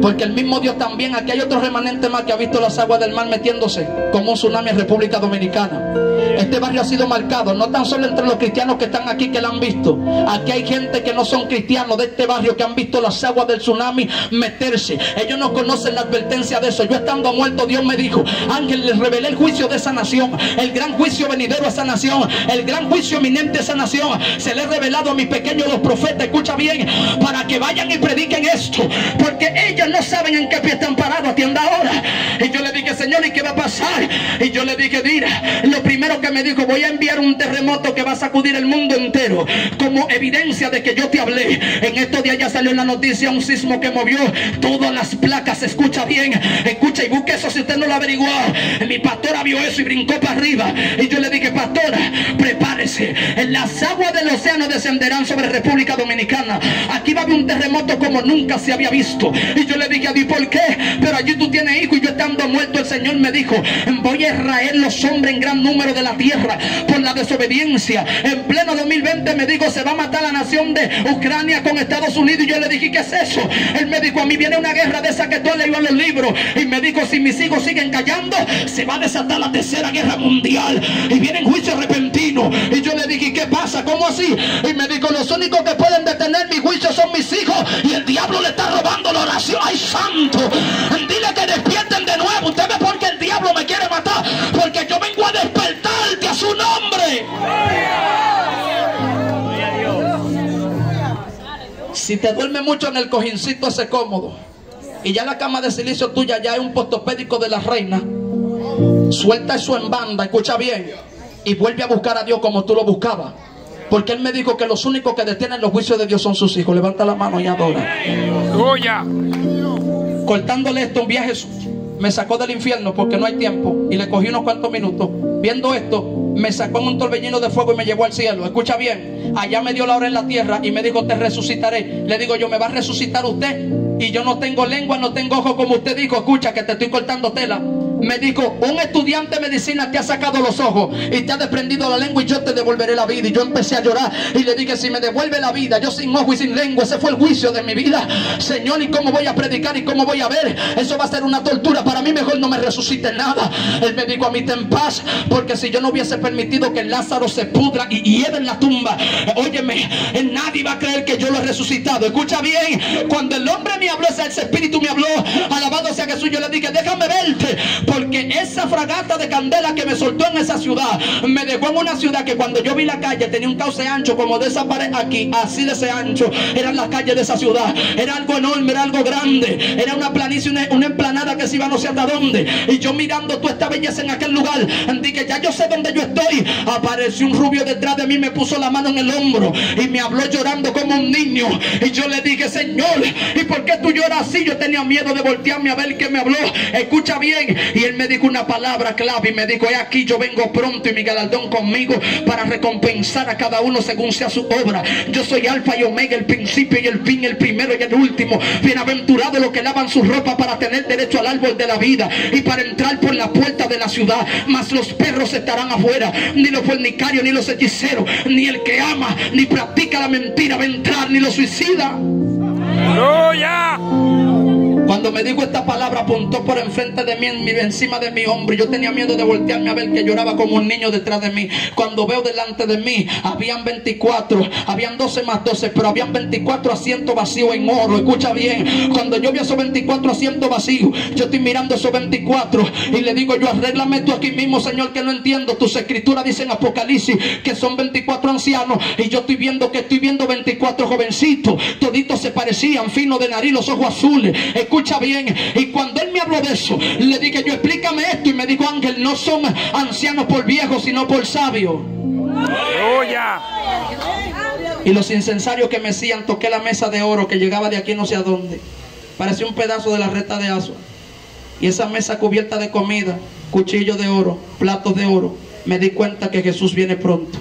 Porque el mismo Dios también, aquí hay otro remanente más que ha visto las aguas del mar metiéndose como un tsunami en República Dominicana. Este barrio ha sido marcado, no tan solo entre los cristianos que están aquí que lo han visto. Aquí hay gente que no son cristianos de este barrio que han visto las aguas del tsunami meterse. Ellos no conocen la advertencia de eso. Yo estando muerto, Dios me dijo, Ángel, les revelé el juicio de esa nación, el gran juicio venidero a esa nación, el gran juicio eminente a esa nación. Se le he revelado a mis pequeños los profetas, escucha bien, para que vayan y prediquen esto. Porque ellos no saben en qué pie están parados, atienda ahora. Y yo le dije, Señor, ¿y qué va a pasar? Y yo le dije, mira, lo primero que me dijo, voy a enviar un terremoto que va a sacudir el mundo entero como evidencia de que yo te hablé. En estos días ya salió en la noticia un sismo que movió todas las placas. Escucha bien, escucha y busque eso si usted no lo averiguó. Mi pastora vio eso y brincó para arriba. Y yo le dije, pastora, prepárese. Las aguas del océano descenderán sobre República Dominicana. Aquí va a haber un terremoto como nunca se había visto. Y yo le dije a Dios, ¿por qué? Pero allí tú tienes hijo y yo estando muerto, el Señor me dijo, voy a raer los hombres en gran número de la tierra por la desobediencia. En pleno 2020 me dijo, se va a matar la nación de Ucrania con Estados Unidos. Y yo le dije, ¿qué es eso? Él me dijo, a mí viene una guerra de esa que tú leído en los libros. Y me dijo, si mis hijos siguen callando, se va a desatar la tercera guerra mundial. Y vienen juicios repentinos. Y yo le dije, ¿qué pasa? ¿Cómo así? Y me dijo, los únicos que pueden detener mi juicio son mis hijos. Y el diablo le está robando la oración. ¡Ay, santo! Dile que despierten de nuevo. Usted ve por qué el diablo me quiere matar. Porque yo vengo a despertarte a su nombre. Si te duerme mucho en el cojincito, ese cómodo. Y ya la cama de silicio tuya ya es un postopédico de la reina. Suelta eso en banda, escucha bien. Y vuelve a buscar a Dios como tú lo buscabas. Porque Él me dijo que los únicos que detienen los juicios de Dios son sus hijos. Levanta la mano y adora. Cortándole esto un viaje me sacó del infierno porque no hay tiempo y le cogí unos cuantos minutos. Viendo esto, me sacó en un torbellino de fuego y me llevó al cielo. Escucha bien, allá me dio la hora en la tierra y me dijo, te resucitaré. Le digo yo, ¿me va a resucitar usted? Y yo no tengo lengua, no tengo ojo como usted dijo. Escucha que te estoy cortando tela. Me dijo, un estudiante de medicina te ha sacado los ojos y te ha desprendido la lengua y yo te devolveré la vida. Y yo empecé a llorar y le dije, si me devuelve la vida, yo sin ojo y sin lengua, ese fue el juicio de mi vida. Señor, ¿y cómo voy a predicar y cómo voy a ver? Eso va a ser una tortura. Para mí mejor no me resucite nada. Él me dijo a mí, ten paz, porque si yo no hubiese permitido que Lázaro se pudra y hiede en la tumba, óyeme, nadie va a creer que yo lo he resucitado. Escucha bien, cuando el hombre me habló, ese espíritu me habló, alabado sea Jesús, yo le dije, déjame verte, porque esa fragata de candela que me soltó en esa ciudad, me dejó en una ciudad que cuando yo vi la calle tenía un cauce ancho como de esa pared aquí, así de ese ancho, eran las calles de esa ciudad, era algo enorme, era algo grande, era una planicie, una, una emplanada que se iba no sé hasta dónde, y yo mirando toda esta belleza en aquel lugar, dije, ya yo sé dónde yo estoy, apareció un rubio detrás de mí, me puso la mano en el hombro y me habló llorando como un niño, y yo le dije, Señor, ¿y por qué tú lloras así? Yo tenía miedo de voltearme a ver que me habló, escucha bien, él me dijo una palabra clave y me dijo, he aquí yo vengo pronto y mi galardón conmigo para recompensar a cada uno según sea su obra. Yo soy alfa y omega, el principio y el fin, el primero y el último. Bienaventurado los que lavan su ropa para tener derecho al árbol de la vida y para entrar por la puerta de la ciudad. Mas los perros estarán afuera, ni los fornicarios, ni los hechiceros, ni el que ama, ni practica la mentira va a entrar, ni los suicida. Cuando me dijo esta palabra, apuntó por enfrente de mí, encima de mi hombro. Yo tenía miedo de voltearme a ver que lloraba como un niño detrás de mí. Cuando veo delante de mí, habían 24, habían 12 más 12, pero habían 24 asientos vacíos en oro. Escucha bien, cuando yo vi esos 24 asientos vacíos, yo estoy mirando esos 24 y le digo yo, arréglame tú aquí mismo, Señor, que no entiendo. Tus escrituras dicen Apocalipsis que son 24 ancianos y yo estoy viendo que estoy viendo 24 jovencitos. Toditos se parecían, fino de nariz, los ojos azules. Escucha escucha bien. Y cuando él me habló de eso, le dije yo explícame esto. Y me dijo Ángel, no son ancianos por viejos, sino por sabios. Y los incensarios que me decían, toqué la mesa de oro que llegaba de aquí no sé a dónde. Parecía un pedazo de la reta de Asua. Y esa mesa cubierta de comida, cuchillos de oro, platos de oro. Me di cuenta que Jesús viene pronto.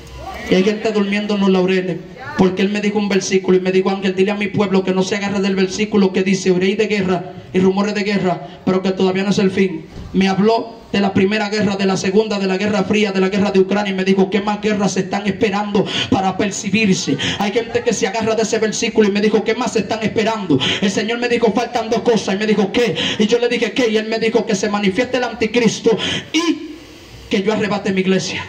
Y hay gente durmiendo en los laureles. Porque él me dijo un versículo y me dijo, Ángel, dile a mi pueblo que no se agarre del versículo que dice, oiréis de guerra y rumores de guerra, pero que todavía no es el fin. Me habló de la primera guerra, de la segunda, de la guerra fría, de la guerra de Ucrania y me dijo, ¿qué más guerras se están esperando para percibirse? Hay gente que se agarra de ese versículo y me dijo, ¿qué más se están esperando? El Señor me dijo, faltan dos cosas y me dijo, ¿qué? Y yo le dije, ¿qué? Y él me dijo que se manifieste el anticristo y que yo arrebate mi iglesia.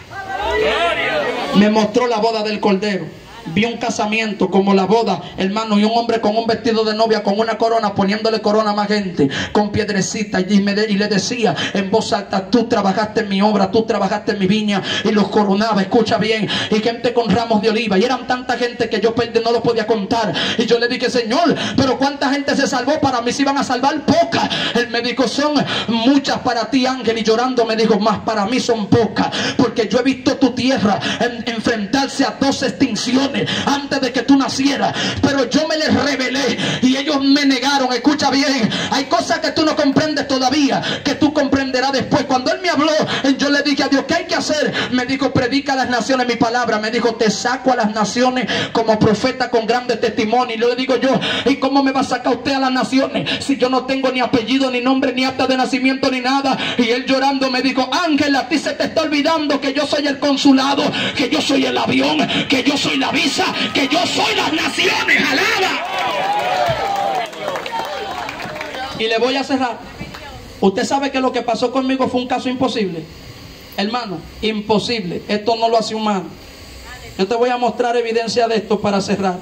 Me mostró la boda del Cordero vi un casamiento como la boda, hermano, y un hombre con un vestido de novia, con una corona, poniéndole corona a más gente, con piedrecita, y, le decía en voz alta, tú trabajaste en mi obra, tú trabajaste en mi viña, y los coronaba, escucha bien, y gente con ramos de oliva, y eran tanta gente que yo no lo podía contar, y yo le dije, Señor, pero cuánta gente se salvó, para mí se iban a salvar pocas, el médico son muchas para ti, Ángel, y llorando me dijo, más para mí son pocas, porque yo he visto tu tierra enfrentarse a dos extinciones, antes de que tú nacieras. Pero yo me les revelé y ellos me negaron. Escucha bien, hay cosas que tú no comprendes todavía, que tú comprenderás después. Cuando él me habló, yo le dije a Dios, ¿qué hay que hacer? Me dijo, predica a las naciones mi palabra. Me dijo, te saco a las naciones como profeta con grandes testimonios. Y le digo yo, ¿y cómo me va a sacar usted a las naciones si yo no tengo ni apellido, ni nombre, ni acta de nacimiento, ni nada? Y él llorando me dijo, Ángel, a ti se te está olvidando que yo soy el consulado, que yo soy el avión, que yo soy la vida que yo soy las naciones. Alaba. Y le voy a cerrar. Usted sabe que lo que pasó conmigo fue un caso imposible. Hermano, imposible. Esto no lo hace humano. Yo te voy a mostrar evidencia de esto para cerrar.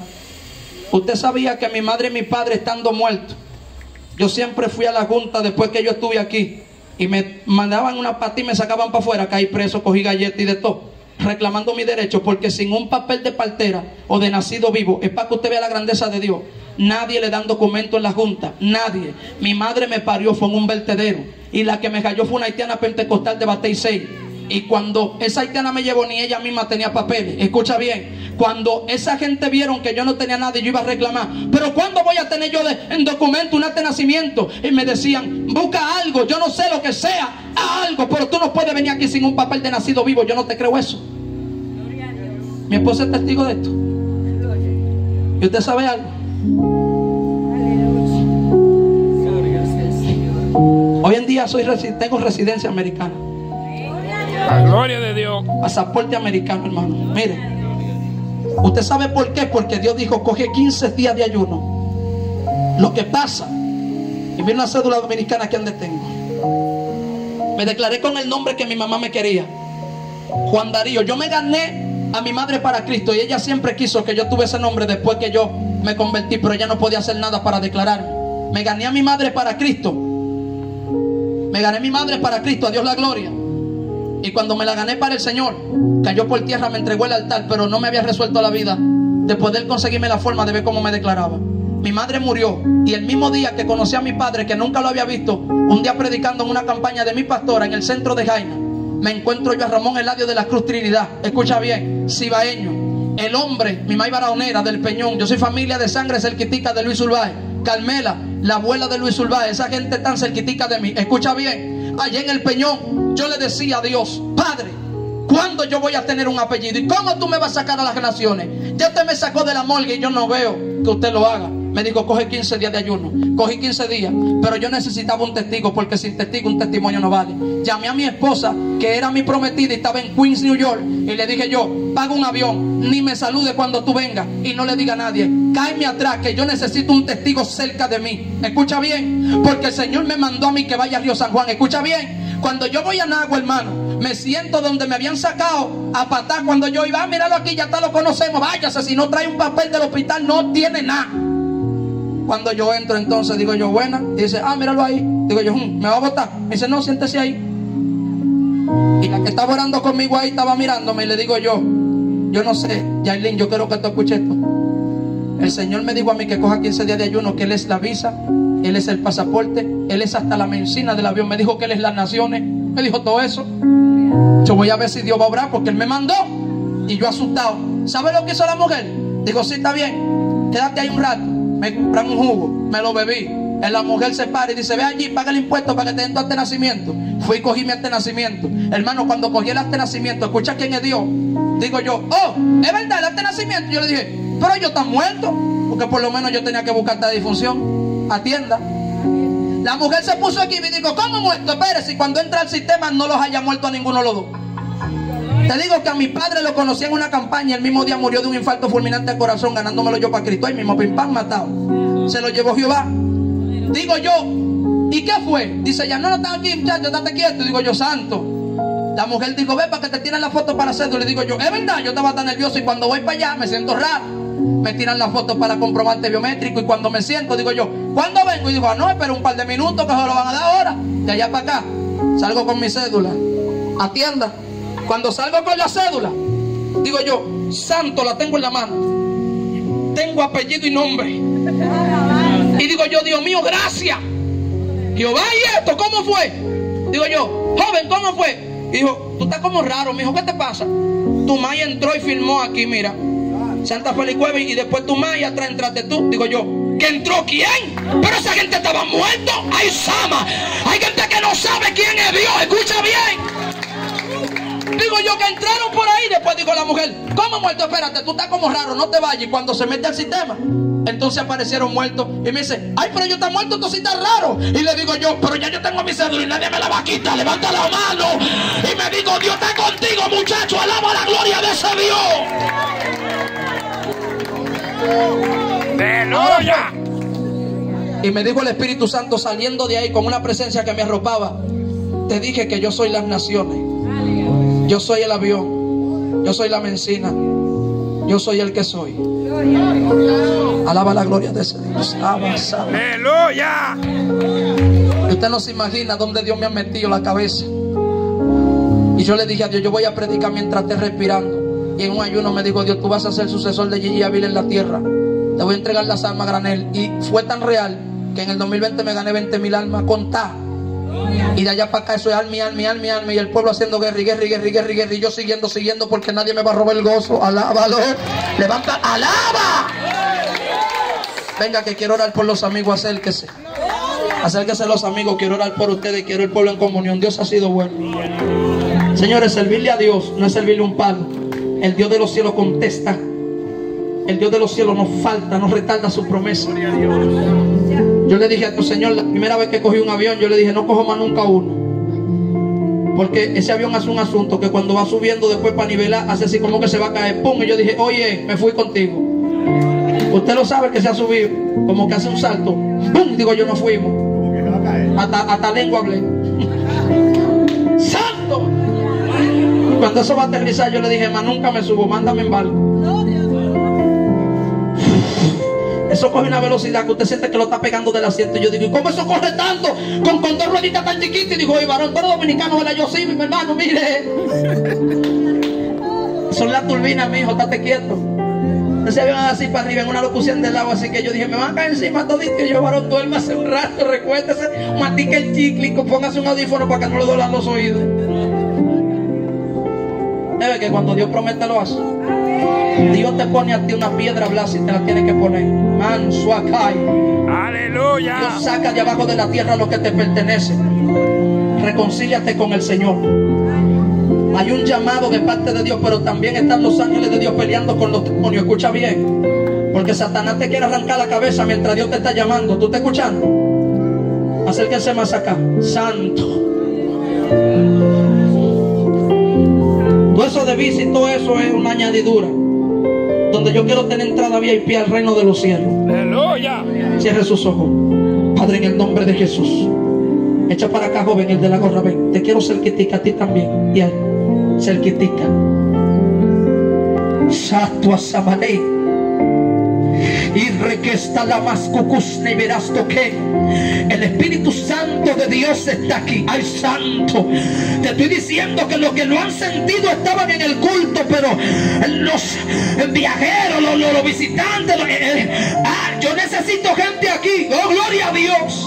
Usted sabía que mi madre y mi padre estando muertos, yo siempre fui a la junta después que yo estuve aquí y me mandaban una pata y me sacaban para afuera, caí preso, cogí galletas y de todo reclamando mi derecho, porque sin un papel de partera o de nacido vivo, es para que usted vea la grandeza de Dios. Nadie le dan documento en la junta, nadie. Mi madre me parió, fue en un vertedero. Y la que me cayó fue una haitiana pentecostal de Batey 6. Y cuando esa haitiana me llevó, ni ella misma tenía papeles. Escucha bien, cuando esa gente vieron que yo no tenía nada y yo iba a reclamar, pero ¿cuándo voy a tener yo de, en documento un acta de nacimiento? Y me decían, busca algo, yo no sé lo que sea, algo, pero tú no puedes venir aquí sin un papel de nacido vivo, yo no te creo eso. Mi esposa es testigo de esto. ¿Y usted sabe algo? Hoy en día soy tengo residencia americana. La gloria de Dios. Pasaporte americano, hermano. Mire. ¿Usted sabe por qué? Porque Dios dijo, coge 15 días de ayuno. Lo que pasa, y vi una cédula dominicana que donde tengo. Me declaré con el nombre que mi mamá me quería. Juan Darío. Yo me gané a mi madre para Cristo y ella siempre quiso que yo tuviese nombre después que yo me convertí, pero ella no podía hacer nada para declararme. Me gané a mi madre para Cristo. Me gané a mi madre para Cristo, a Dios la gloria. Y cuando me la gané para el Señor, cayó por tierra, me entregó el altar, pero no me había resuelto la vida de poder conseguirme la forma de ver cómo me declaraba. Mi madre murió y el mismo día que conocí a mi padre, que nunca lo había visto, un día predicando en una campaña de mi pastora en el centro de Jaina, me encuentro yo a Ramón Eladio de la Cruz Trinidad. Escucha bien, cibaeño, el hombre, mi maíz baraonera del Peñón. Yo soy familia de sangre cerquitica de Luis Urbáez. Carmela, la abuela de Luis Urbáez, esa gente tan cerquitica de mí. Escucha bien, allá en el Peñón, yo le decía a Dios, Padre, ¿cuándo yo voy a tener un apellido? ¿Y cómo tú me vas a sacar a las naciones? Ya usted me sacó de la morgue y yo no veo que usted lo haga. Me dijo, coge 15 días de ayuno. Cogí 15 días, pero yo necesitaba un testigo porque sin testigo un testimonio no vale. Llamé a mi esposa, que era mi prometida y estaba en Queens, New York, y le dije yo, paga un avión, ni me salude cuando tú vengas y no le diga a nadie. Cáeme atrás, que yo necesito un testigo cerca de mí. Escucha bien, porque el Señor me mandó a mí que vaya a Río San Juan. Escucha bien, cuando yo voy a Nagua, hermano, me siento donde me habían sacado a patar cuando yo iba. Ah, míralo aquí, ya está lo conocemos. Váyase, si no trae un papel del hospital, no tiene nada. Cuando yo entro, entonces digo yo, buena. Y dice, ah, míralo ahí. Digo yo, "Hmm, ¿me va a votar? Dice, no, siéntese ahí. Y la que estaba orando conmigo ahí estaba mirándome y le digo yo, yo no sé, Yailin, yo quiero que tú escuches esto. El Señor me dijo a mí que coja 15 días de ayuno, que Él es la visa, Él es el pasaporte, Él es hasta la medicina del avión. Me dijo que Él es las naciones, me dijo todo eso. Yo voy a ver si Dios va a obrar porque Él me mandó. Y yo asustado. ¿Sabe lo que hizo la mujer? Digo, sí, está bien. Quédate ahí un rato. Me compran un jugo. Me lo bebí. La mujer se para y dice, ve allí, paga el impuesto para que te den tu nacimiento. Fui y cogí mi nacimiento. Hermano, cuando cogí el nacimiento, escucha quién es Dios. Digo yo, oh, es verdad el nacimiento. Yo le dije, pero yo está muerto. Porque por lo menos yo tenía que buscar esta difunción. Atienda. La mujer se puso aquí y me dijo, ¿cómo muerto? Espérese, y cuando entra al sistema no los haya muerto a ninguno de los dos. Te digo que a mi padre lo conocí en una campaña. El mismo día murió de un infarto fulminante al corazón, ganándomelo yo para Cristo. Ahí mismo, pim pam, matado. Se lo llevó Jehová. Digo yo, ¿y qué fue? Dice, ya no, no están aquí, muchachos, date quieto. Digo yo, santo. La mujer dijo, ve para que te tiren la foto para hacerlo. Le digo yo, es verdad, yo estaba tan nervioso y cuando voy para allá me siento raro. Me tiran la foto para comprobante biométrico y cuando me siento digo yo, ¿cuándo vengo? Y digo, ah, no, espera un par de minutos que se lo van a dar ahora. De allá para acá, salgo con mi cédula. Atienda. Cuando salgo con la cédula, digo yo, santo, la tengo en la mano. Tengo apellido y nombre. Y digo yo, Dios mío, gracias. Jehová, ¿y esto cómo fue? Digo yo, joven, ¿cómo fue? Dijo, tú estás como raro, mijo, ¿qué te pasa? Tu maya entró y firmó aquí, mira. Santa Feliz Cueva y después tu maya atrás entraste tú. Digo yo, ¿que entró quién? Pero esa gente estaba muerto. Hay Sama. Hay gente que no sabe quién es Dios. Escucha bien. Digo yo que entraron por ahí. Después dijo la mujer, ¿cómo muerto? Espérate, tú estás como raro, no te vayas. Y cuando se mete al sistema, entonces aparecieron muertos. Y me dice, ay, pero yo está muerto, tú sí estás raro. Y le digo yo, pero ya yo tengo mi cédula y nadie me la va a quitar. Levanta la mano. Y me digo, Dios está contigo, muchacho. Alaba la gloria de ese Dios. ¡Aleluya! Y me dijo el Espíritu Santo saliendo de ahí con una presencia que me arropaba. Te dije que yo soy las naciones. Yo soy el avión. Yo soy la mencina. Yo soy el que soy. Alaba la gloria de ese Dios. ¡Aleluya! Y usted no se imagina dónde Dios me ha metido la cabeza. Y yo le dije a Dios, yo voy a predicar mientras esté respirando. Y en un ayuno me dijo Dios, tú vas a ser sucesor de Gigi Avila en la tierra. Te voy a entregar las almas a granel. Y fue tan real que en el 2020 me gané 20 mil almas contar. Y de allá para acá eso es alma, alma, alma, alma. Y el pueblo haciendo guerra, guerra, guerra, guerra, y yo siguiendo, siguiendo porque nadie me va a robar el gozo. Alábalo. Levanta, alaba. Venga que quiero orar por los amigos, acérquese. Acérquese los amigos, quiero orar por ustedes, quiero el pueblo en comunión. Dios ha sido bueno. Señores, servirle a Dios no es servirle un palo. El Dios de los cielos contesta. El Dios de los cielos no falta, no retarda su promesa. Yo le dije a tu Señor, la primera vez que cogí un avión, yo le dije, no cojo más nunca uno. Porque ese avión hace un asunto que cuando va subiendo después para nivelar, hace así como que se va a caer. ¡Pum! Y yo dije, oye, me fui contigo. Usted lo sabe que se ha subido, como que hace un salto. ¡Pum! Digo, yo no fuimos. Hasta, hasta lengua hablé. ¡Santo! Cuando eso va a aterrizar, yo le dije, más nunca me subo, mándame en barco. Eso coge una velocidad que usted siente que lo está pegando del asiento. Y yo digo, ¿y cómo eso corre tanto? Con, con dos rueditas tan chiquitas. Y dijo, oye, varón, eres dominicano, ¿verdad? Yo sí, mi hermano, mire. Son las turbinas, mi hijo, estate quieto. Ese avión así para arriba en una locución del agua, así que yo dije, me van a caer encima todito. Y yo, varón, duérmase un rato, recuérdese, matique el chiclico, póngase un audífono para que no le duelan los oídos. Debe que cuando Dios promete lo hace. Dios te pone a ti una piedra blanca y te la tiene que poner. Man, suakai. Aleluya. Dios saca de abajo de la tierra lo que te pertenece. Reconcíliate con el Señor. Hay un llamado de parte de Dios, pero también están los ángeles de Dios peleando con los demonios. Escucha bien. Porque Satanás te quiere arrancar la cabeza mientras Dios te está llamando. ¿Tú estás escuchando? Acérquense más acá. Santo. Todo eso de y todo eso es una añadidura. Donde yo quiero tener entrada VIP al reino de los cielos. Aleluya. Cierre sus ojos. Padre, en el nombre de Jesús. Echa para acá, joven, el de la gorra. Ven. Te quiero cerquitica a ti también. Y a él. Cerquitica. Satua. Y requesta la mascucusne y verás que el Espíritu Santo de Dios está aquí. Ay, santo. Te estoy diciendo que los que lo han sentido estaban en el culto, pero los viajeros, los, los- visitantes, eh, eh, ah, yo necesito gente aquí. Oh, gloria a Dios.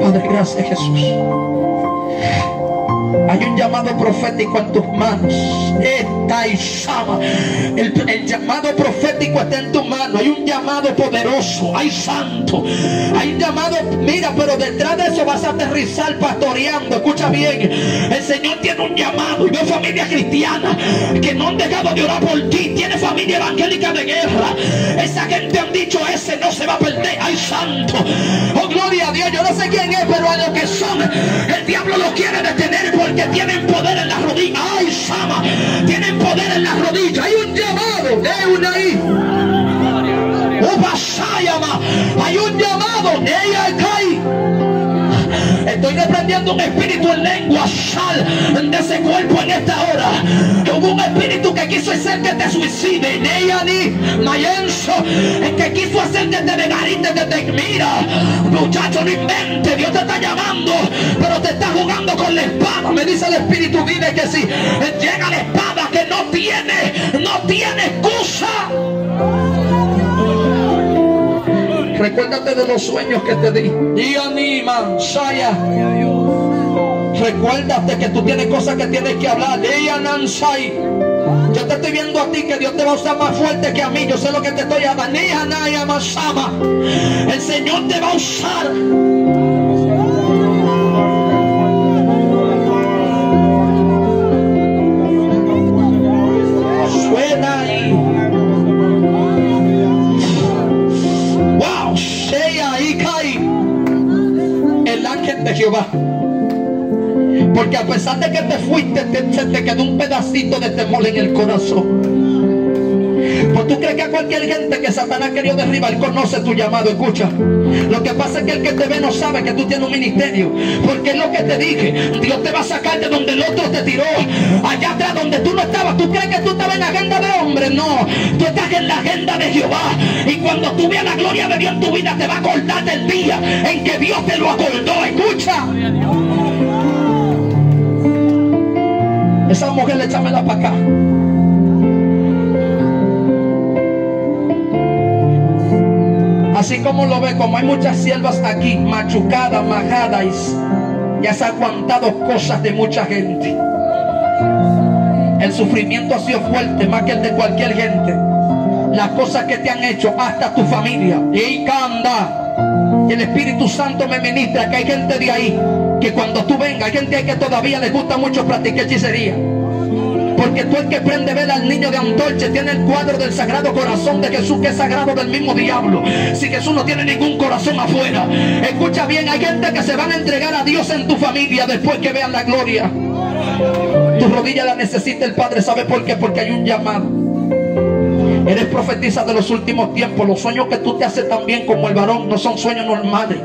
Padre, gracias Jesús. Hay un llamado profético en tus manos. Esta y Shama. El, el llamado profético está en tu mano. Hay un llamado poderoso. Hay santo. Hay un llamado. Mira, pero detrás de eso vas a aterrizar pastoreando. Escucha bien. El Señor tiene un llamado. Y familia cristiana que no han dejado de orar por ti. Tiene familia evangélica de guerra. Esa gente han dicho ese no se va a perder. Hay santo. Oh, a Dios. Yo no sé quién es, pero a los que son, el diablo los quiere detener porque tienen poder en las rodillas. Ay, Sama, tienen poder en las rodillas. Hay un llamado de una ahí. Hay un llamado. Ella cae. Estoy reprendiendo un espíritu en lengua. Sal de ese cuerpo en esta hora. Hubo un espíritu que quiso hacer que te suicide. Ni Mayenso. El que quiso hacer que te vegarite, que te mira. Muchacho, no invente. Dios te está llamando. Pero te está jugando con la espada. Me dice el espíritu, dile que si llega la espada que no tiene, no tiene excusa. Recuérdate de los sueños que te di. Recuérdate que tú tienes cosas que tienes que hablar. Yo te estoy viendo a ti que Dios te va a usar más fuerte que a mí. Yo sé lo que te estoy hablando. El Señor te va a usar. Porque a pesar de que te fuiste, te- se te quedó un pedacito de temor en el corazón. Tú crees que a cualquier gente que Satanás querido derribar conoce tu llamado, escucha. Lo que pasa es que el que te ve no sabe que tú tienes un ministerio. Porque es lo que te dije. Dios te va a sacar de donde el otro te tiró. Allá atrás donde tú no estabas. ¿Tú crees que tú estabas en la agenda de hombres? No. Tú estás en la agenda de Jehová. Y cuando tú veas la gloria de Dios en tu vida, te va a acordar del día en que Dios te lo acordó. Escucha. Esa mujer, échamela para acá. Así como lo ve, como hay muchas siervas aquí, machucadas, majadas, y has aguantado cosas de mucha gente. El sufrimiento ha sido fuerte, más que el de cualquier gente. Las cosas que te han hecho, hasta tu familia. Y canda. Y el Espíritu Santo me ministra que hay gente de ahí que cuando tú vengas, hay gente que todavía les gusta mucho practicar hechicería. Porque tú el que prende vela al niño de antorcha tiene el cuadro del sagrado corazón de Jesús que es sagrado del mismo diablo. Si Jesús no tiene ningún corazón afuera. Escucha bien, hay gente que se van a entregar a Dios en tu familia después que vean la gloria. Tu rodilla la necesita el Padre. ¿Sabe por qué? Porque hay un llamado. Eres profetiza de los últimos tiempos. Los sueños que tú te haces también como el varón no son sueños normales.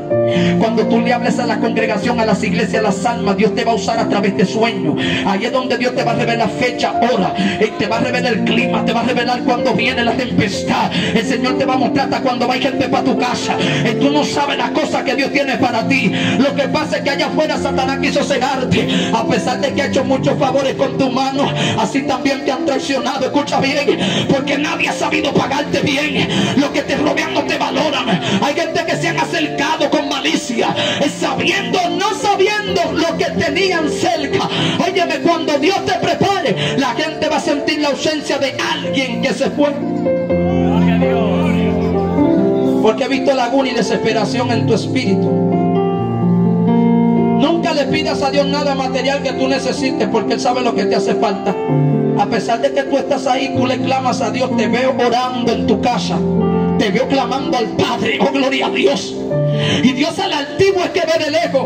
Cuando tú le hables a la congregación, a las iglesias, a las almas, Dios te va a usar a través de sueños. Ahí es donde Dios te va a revelar fecha, hora. Y te va a revelar el clima, te va a revelar cuando viene la tempestad. El Señor te va a mostrar hasta cuando va gente para tu casa. Tú no sabes las cosas que Dios tiene para ti. Lo que pasa es que allá afuera Satanás quiso cegarte. A pesar de que ha hecho muchos favores con tu mano, así también te han traicionado. Escucha bien, porque nadie ha sabido pagarte bien. Los que te rodean no te valoran. Hay gente que se han acercado con malicia, sabiendo, no sabiendo lo que tenían cerca. Óyeme, cuando Dios te prepare, la gente va a sentir la ausencia de alguien que se fue. Porque he visto laguna y desesperación en tu espíritu. Nunca le pidas a Dios nada material que tú necesites porque Él sabe lo que te hace falta. A pesar de que tú estás ahí, tú le clamas a Dios. Te veo orando en tu casa. Te veo clamando al Padre. Oh, gloria a Dios. Y Dios al altivo es que ve de lejos.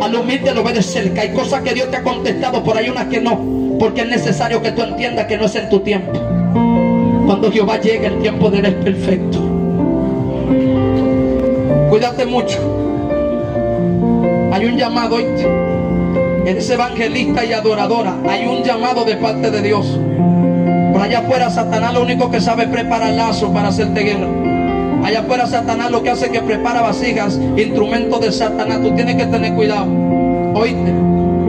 Al humilde lo ve de cerca. Hay cosas que Dios te ha contestado, por ahí unas que no. Porque es necesario que tú entiendas que no es en tu tiempo. Cuando Jehová llegue, el tiempo de él es perfecto. Cuídate mucho. Hay un llamado, ¿oíste? Eres evangelista y adoradora. Hay un llamado de parte de Dios. Allá afuera Satanás lo único que sabe es preparar lazos para hacerte guerra. Allá afuera Satanás lo que hace es que prepara vasijas, instrumentos de Satanás. Tú tienes que tener cuidado. Oíste.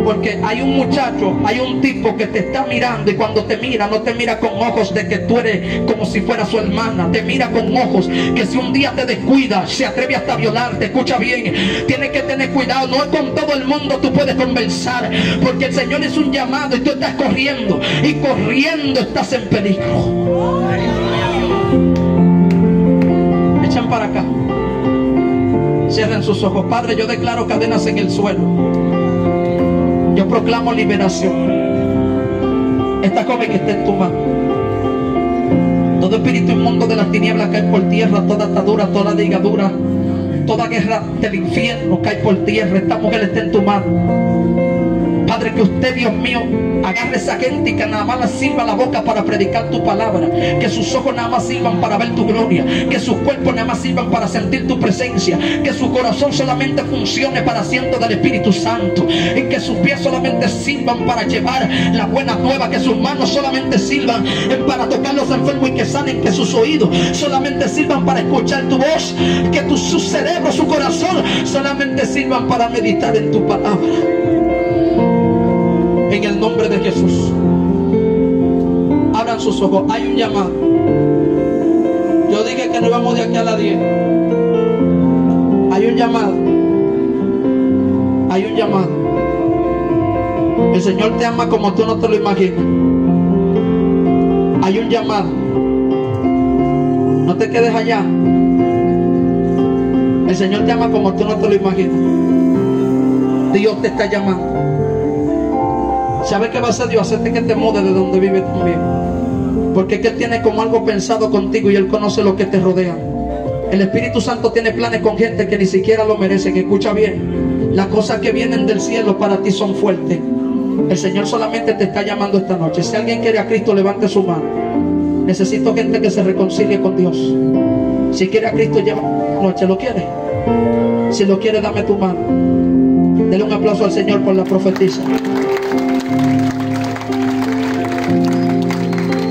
Porque hay un muchacho, hay un tipo que te está mirando y cuando te mira, no te mira con ojos de que tú eres como si fuera su hermana. Te mira con ojos que si un día te descuida, se atreve hasta a violarte. Escucha bien, tienes que tener cuidado. No es con todo el mundo tú puedes conversar. Porque el Señor es un llamado y tú estás corriendo. Y corriendo estás en peligro. Echan para acá. Cierren sus ojos. Padre, yo declaro cadenas en el suelo. Yo proclamo liberación. Esta joven está en tu mano. Todo espíritu inmundo de las tinieblas cae por tierra, toda atadura, toda ligadura, toda guerra del infierno cae por tierra. Esta mujer está en tu mano. Padre, que usted, Dios mío, agarre esa gente y que nada más le sirva la boca para predicar tu palabra. Que sus ojos nada más sirvan para ver tu gloria. Que sus cuerpos nada más sirvan para sentir tu presencia. Que su corazón solamente funcione para asiento del Espíritu Santo. Y que sus pies solamente sirvan para llevar la buena nueva. Que sus manos solamente sirvan para tocar los enfermos y que sanen. Que sus oídos solamente sirvan para escuchar tu voz. Que tu, su cerebro, su corazón solamente sirvan para meditar en tu palabra en el nombre de Jesús. Abran sus ojos. Hay un llamado. Yo dije que no vamos de aquí a la 10. Hay un llamado. Hay un llamado. El Señor te ama como tú no te lo imaginas. Hay un llamado. No te quedes allá. El Señor te ama como tú no te lo imaginas. Dios te está llamando. ¿Sabe qué va a hacer Dios? Hacerte que te mude de donde vive también. Porque es que Él tiene como algo pensado contigo y Él conoce lo que te rodea. El Espíritu Santo tiene planes con gente que ni siquiera lo merecen. Escucha bien. Las cosas que vienen del cielo para ti son fuertes. El Señor solamente te está llamando esta noche. Si alguien quiere a Cristo, levante su mano. Necesito gente que se reconcilie con Dios. Si quiere a Cristo, lleva noche. ¿Lo quiere? Si lo quiere, dame tu mano. Dele un aplauso al Señor por la profetisa.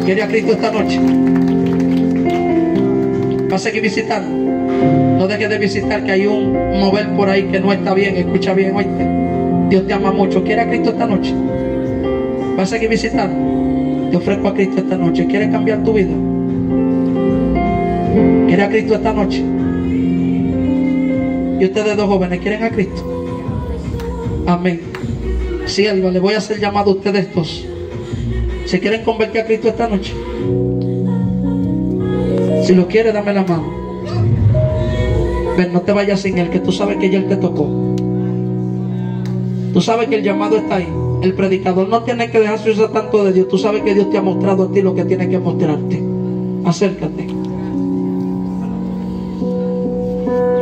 ¿Quiere a Cristo esta noche? Va a seguir visitando. No deje de visitar que hay un mover por ahí que no está bien. Escucha bien, oíste. Dios te ama mucho. ¿Quiere a Cristo esta noche? Va a seguir visitando. Te ofrezco a Cristo esta noche. ¿Quiere cambiar tu vida? ¿Quiere a Cristo esta noche? Y ustedes dos jóvenes, ¿quieren a Cristo? Amén. Sierva, le voy a hacer llamado a ustedes dos. ¿Se quieren convertir a Cristo esta noche? Si lo quiere, dame la mano. Ven, no te vayas sin Él, que tú sabes que Él te tocó. Tú sabes que el llamado está ahí. El predicador no tiene que dejarse usar tanto de Dios. Tú sabes que Dios te ha mostrado a ti lo que tiene que mostrarte. Acércate.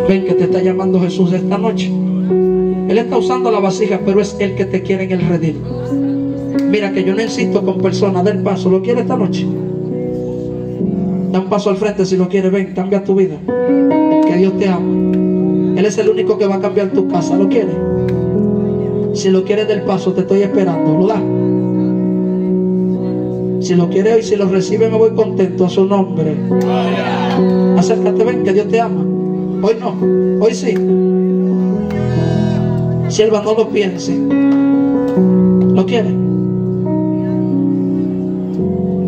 Ven que te está llamando Jesús esta noche. Él está usando la vasija, pero es Él que te quiere en el redil. Mira que yo no insisto con personas del paso. ¿Lo quiere esta noche? Da un paso al frente si lo quiere. Ven, cambia tu vida. Que Dios te ama. Él es el único que va a cambiar tu casa. ¿Lo quiere? Si lo quieres del paso, te estoy esperando. ¿Lo da? Si lo quiere hoy, si lo recibe, me voy contento a su nombre. Acércate, ven, que Dios te ama. Hoy no, hoy sí. Sierva, no lo piense. ¿Lo quiere?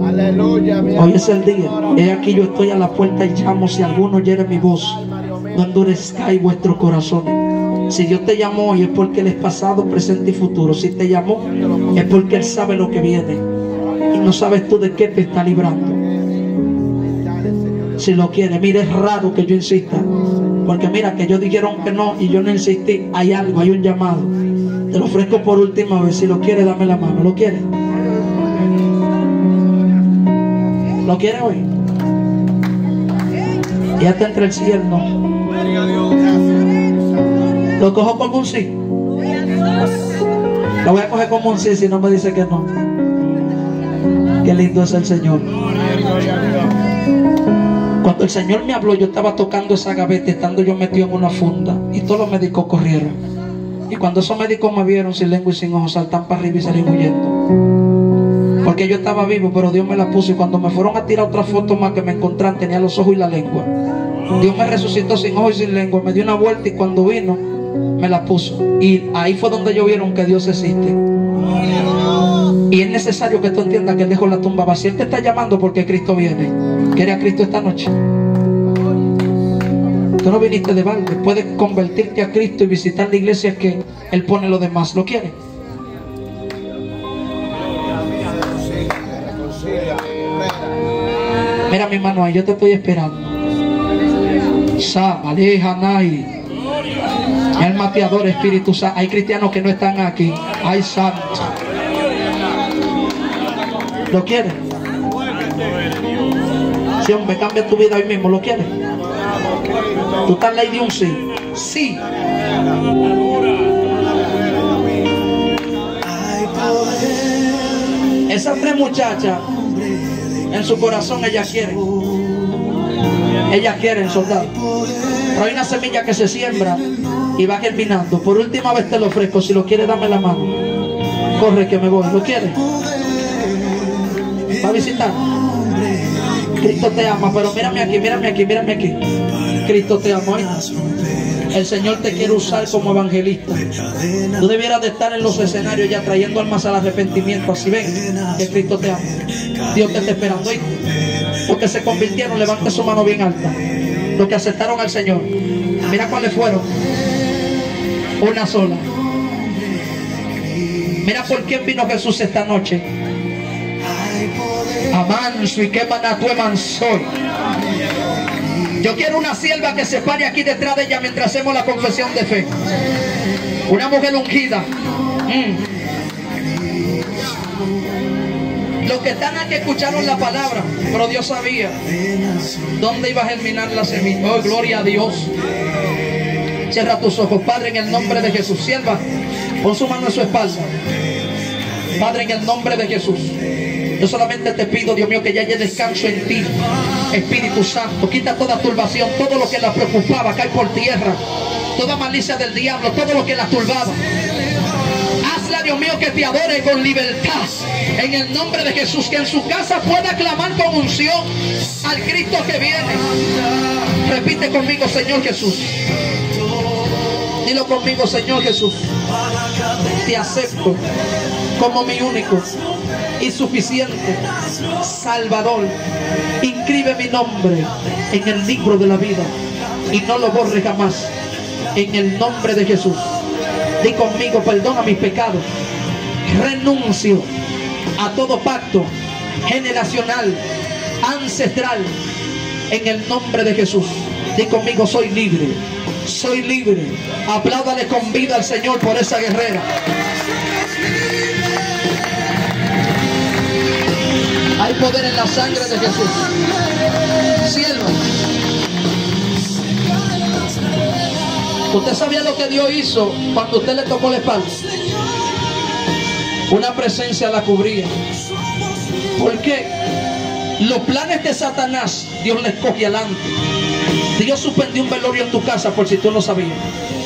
Aleluya. Hoy es el día. He aquí yo estoy a la puerta y llamo. Si alguno oyere mi voz, no endurezcáis vuestro corazón. Si Dios te llamó hoy es porque Él es pasado, presente y futuro. Si te llamó es porque Él sabe lo que viene. Y no sabes tú de qué te está librando. Si lo quiere, mira, es raro que yo insista. Porque mira, que ellos dijeron que no y yo no insistí. Hay algo, hay un llamado. Te lo ofrezco por última vez. Si lo quiere, dame la mano. ¿Lo quiere? ¿Lo quiere hoy? Ya está entre el sí y el no. Lo cojo como un sí. Lo voy a coger como un sí si no me dice que no. Qué lindo es el Señor. Cuando el Señor me habló, yo estaba tocando esa gaveta, estando yo metido en una funda, y todos los médicos corrieron. Y cuando esos médicos me vieron sin lengua y sin ojos, saltan para arriba y salieron huyendo. Porque yo estaba vivo, pero Dios me la puso. Y cuando me fueron a tirar otra foto más que me encontraron, tenía los ojos y la lengua. Dios me resucitó sin ojos y sin lengua, me dio una vuelta y cuando vino, me la puso. Y ahí fue donde yo vieron que Dios existe. Y es necesario que tú entiendas que Él dejó la tumba vacía. Él te está llamando porque Cristo viene. ¿Quiere a Cristo esta noche? Tú no viniste de balde. Puedes convertirte a Cristo y visitar la iglesia que Él pone lo demás. ¿Lo quiere? Mira mi mano ahí, yo te estoy esperando. Sa, aleja. El mateador, Espíritu Santo. Hay cristianos que no están aquí. Hay santo. ¿Lo quieres? Si hombre, cambia tu vida hoy mismo. ¿Lo quieres? Tú estás en de un sí. Sí. Esas tres muchachas, en su corazón ellas quieren. Ellas quieren, soldado. Pero hay una semilla que se siembra y va germinando. Por última vez te lo ofrezco. Si lo quieres, dame la mano. Corre que me voy. ¿Lo quieres? ¿Va a visitar? Cristo te ama, pero mírame aquí, mírame aquí, mírame aquí. Cristo te ama. ¿oíste? El Señor te quiere usar como evangelista. Tú debieras de estar en los escenarios ya trayendo almas al arrepentimiento. Así ven que Cristo te ama. Dios te está esperando. ¿oíste? Porque se convirtieron, levante su mano bien alta. Los que aceptaron al Señor. Mira cuáles fueron. Una sola. Mira por quién vino Jesús esta noche. Amanso y qué manatue mansoy. Yo quiero una sierva que se pare aquí detrás de ella mientras hacemos la confesión de fe. Una mujer ungida. Mm. Los que están aquí escucharon la palabra, pero Dios sabía dónde iba a germinar la semilla. Oh, gloria a Dios. Cierra tus ojos, Padre, en el nombre de Jesús. Sierva, pon su mano en su espalda. Padre, en el nombre de Jesús. Yo solamente te pido, Dios mío, que ya haya descanso en ti. Espíritu Santo, quita toda turbación, todo lo que la preocupaba, cae por tierra. Toda malicia del diablo, todo lo que la turbaba. Hazla, Dios mío, que te adore con libertad. En el nombre de Jesús, que en su casa pueda clamar con unción al Cristo que viene. Repite conmigo, Señor Jesús. Dilo conmigo, Señor Jesús. Te acepto como mi único y suficiente Salvador. Inscribe mi nombre en el libro de la vida y no lo borre jamás. En el nombre de Jesús. Di conmigo, perdona mis pecados. Renuncio a todo pacto generacional, ancestral, en el nombre de Jesús. Di conmigo, soy libre soy libre. Apláudale con vida al Señor por esa guerrera. Hay poder en la sangre de Jesús. Cielo. ¿Usted sabía lo que Dios hizo cuando usted le tocó la espalda? Una presencia la cubría. ¿Por qué? Los planes de Satanás, Dios les coge adelante. Dios suspendió un velorio en tu casa por si tú no sabías.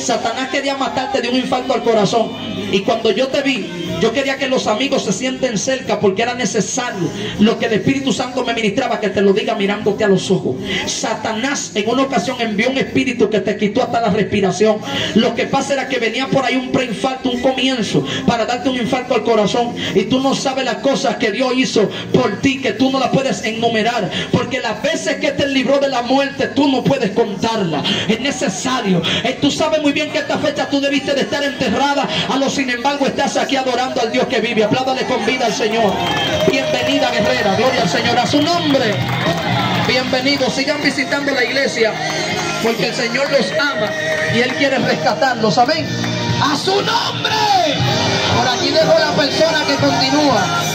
Satanás quería matarte de un infarto al corazón. Y cuando yo te vi, yo quería que los amigos se sienten cerca porque era necesario lo que el Espíritu Santo me ministraba que te lo diga mirándote a los ojos. Satanás en una ocasión envió un espíritu que te quitó hasta la respiración. Lo que pasa era que venía por ahí un preinfarto, un comienzo para darte un infarto al corazón. Y tú no sabes las cosas que Dios hizo por ti, que tú no las puedes enumerar. Porque las veces que te libró de la muerte, tú no puedes contarla. Es necesario. Eh, tú sabes muy bien que esta fecha tú debiste de estar enterrada. A lo sin embargo estás aquí al Dios que vive. Apláudale con vida al Señor. Bienvenida guerrera. Gloria al Señor. A su nombre. Bienvenidos. Sigan visitando la iglesia. Porque el Señor los ama y Él quiere rescatarlos. Amén. A su nombre. Por aquí dejo la persona que continúa.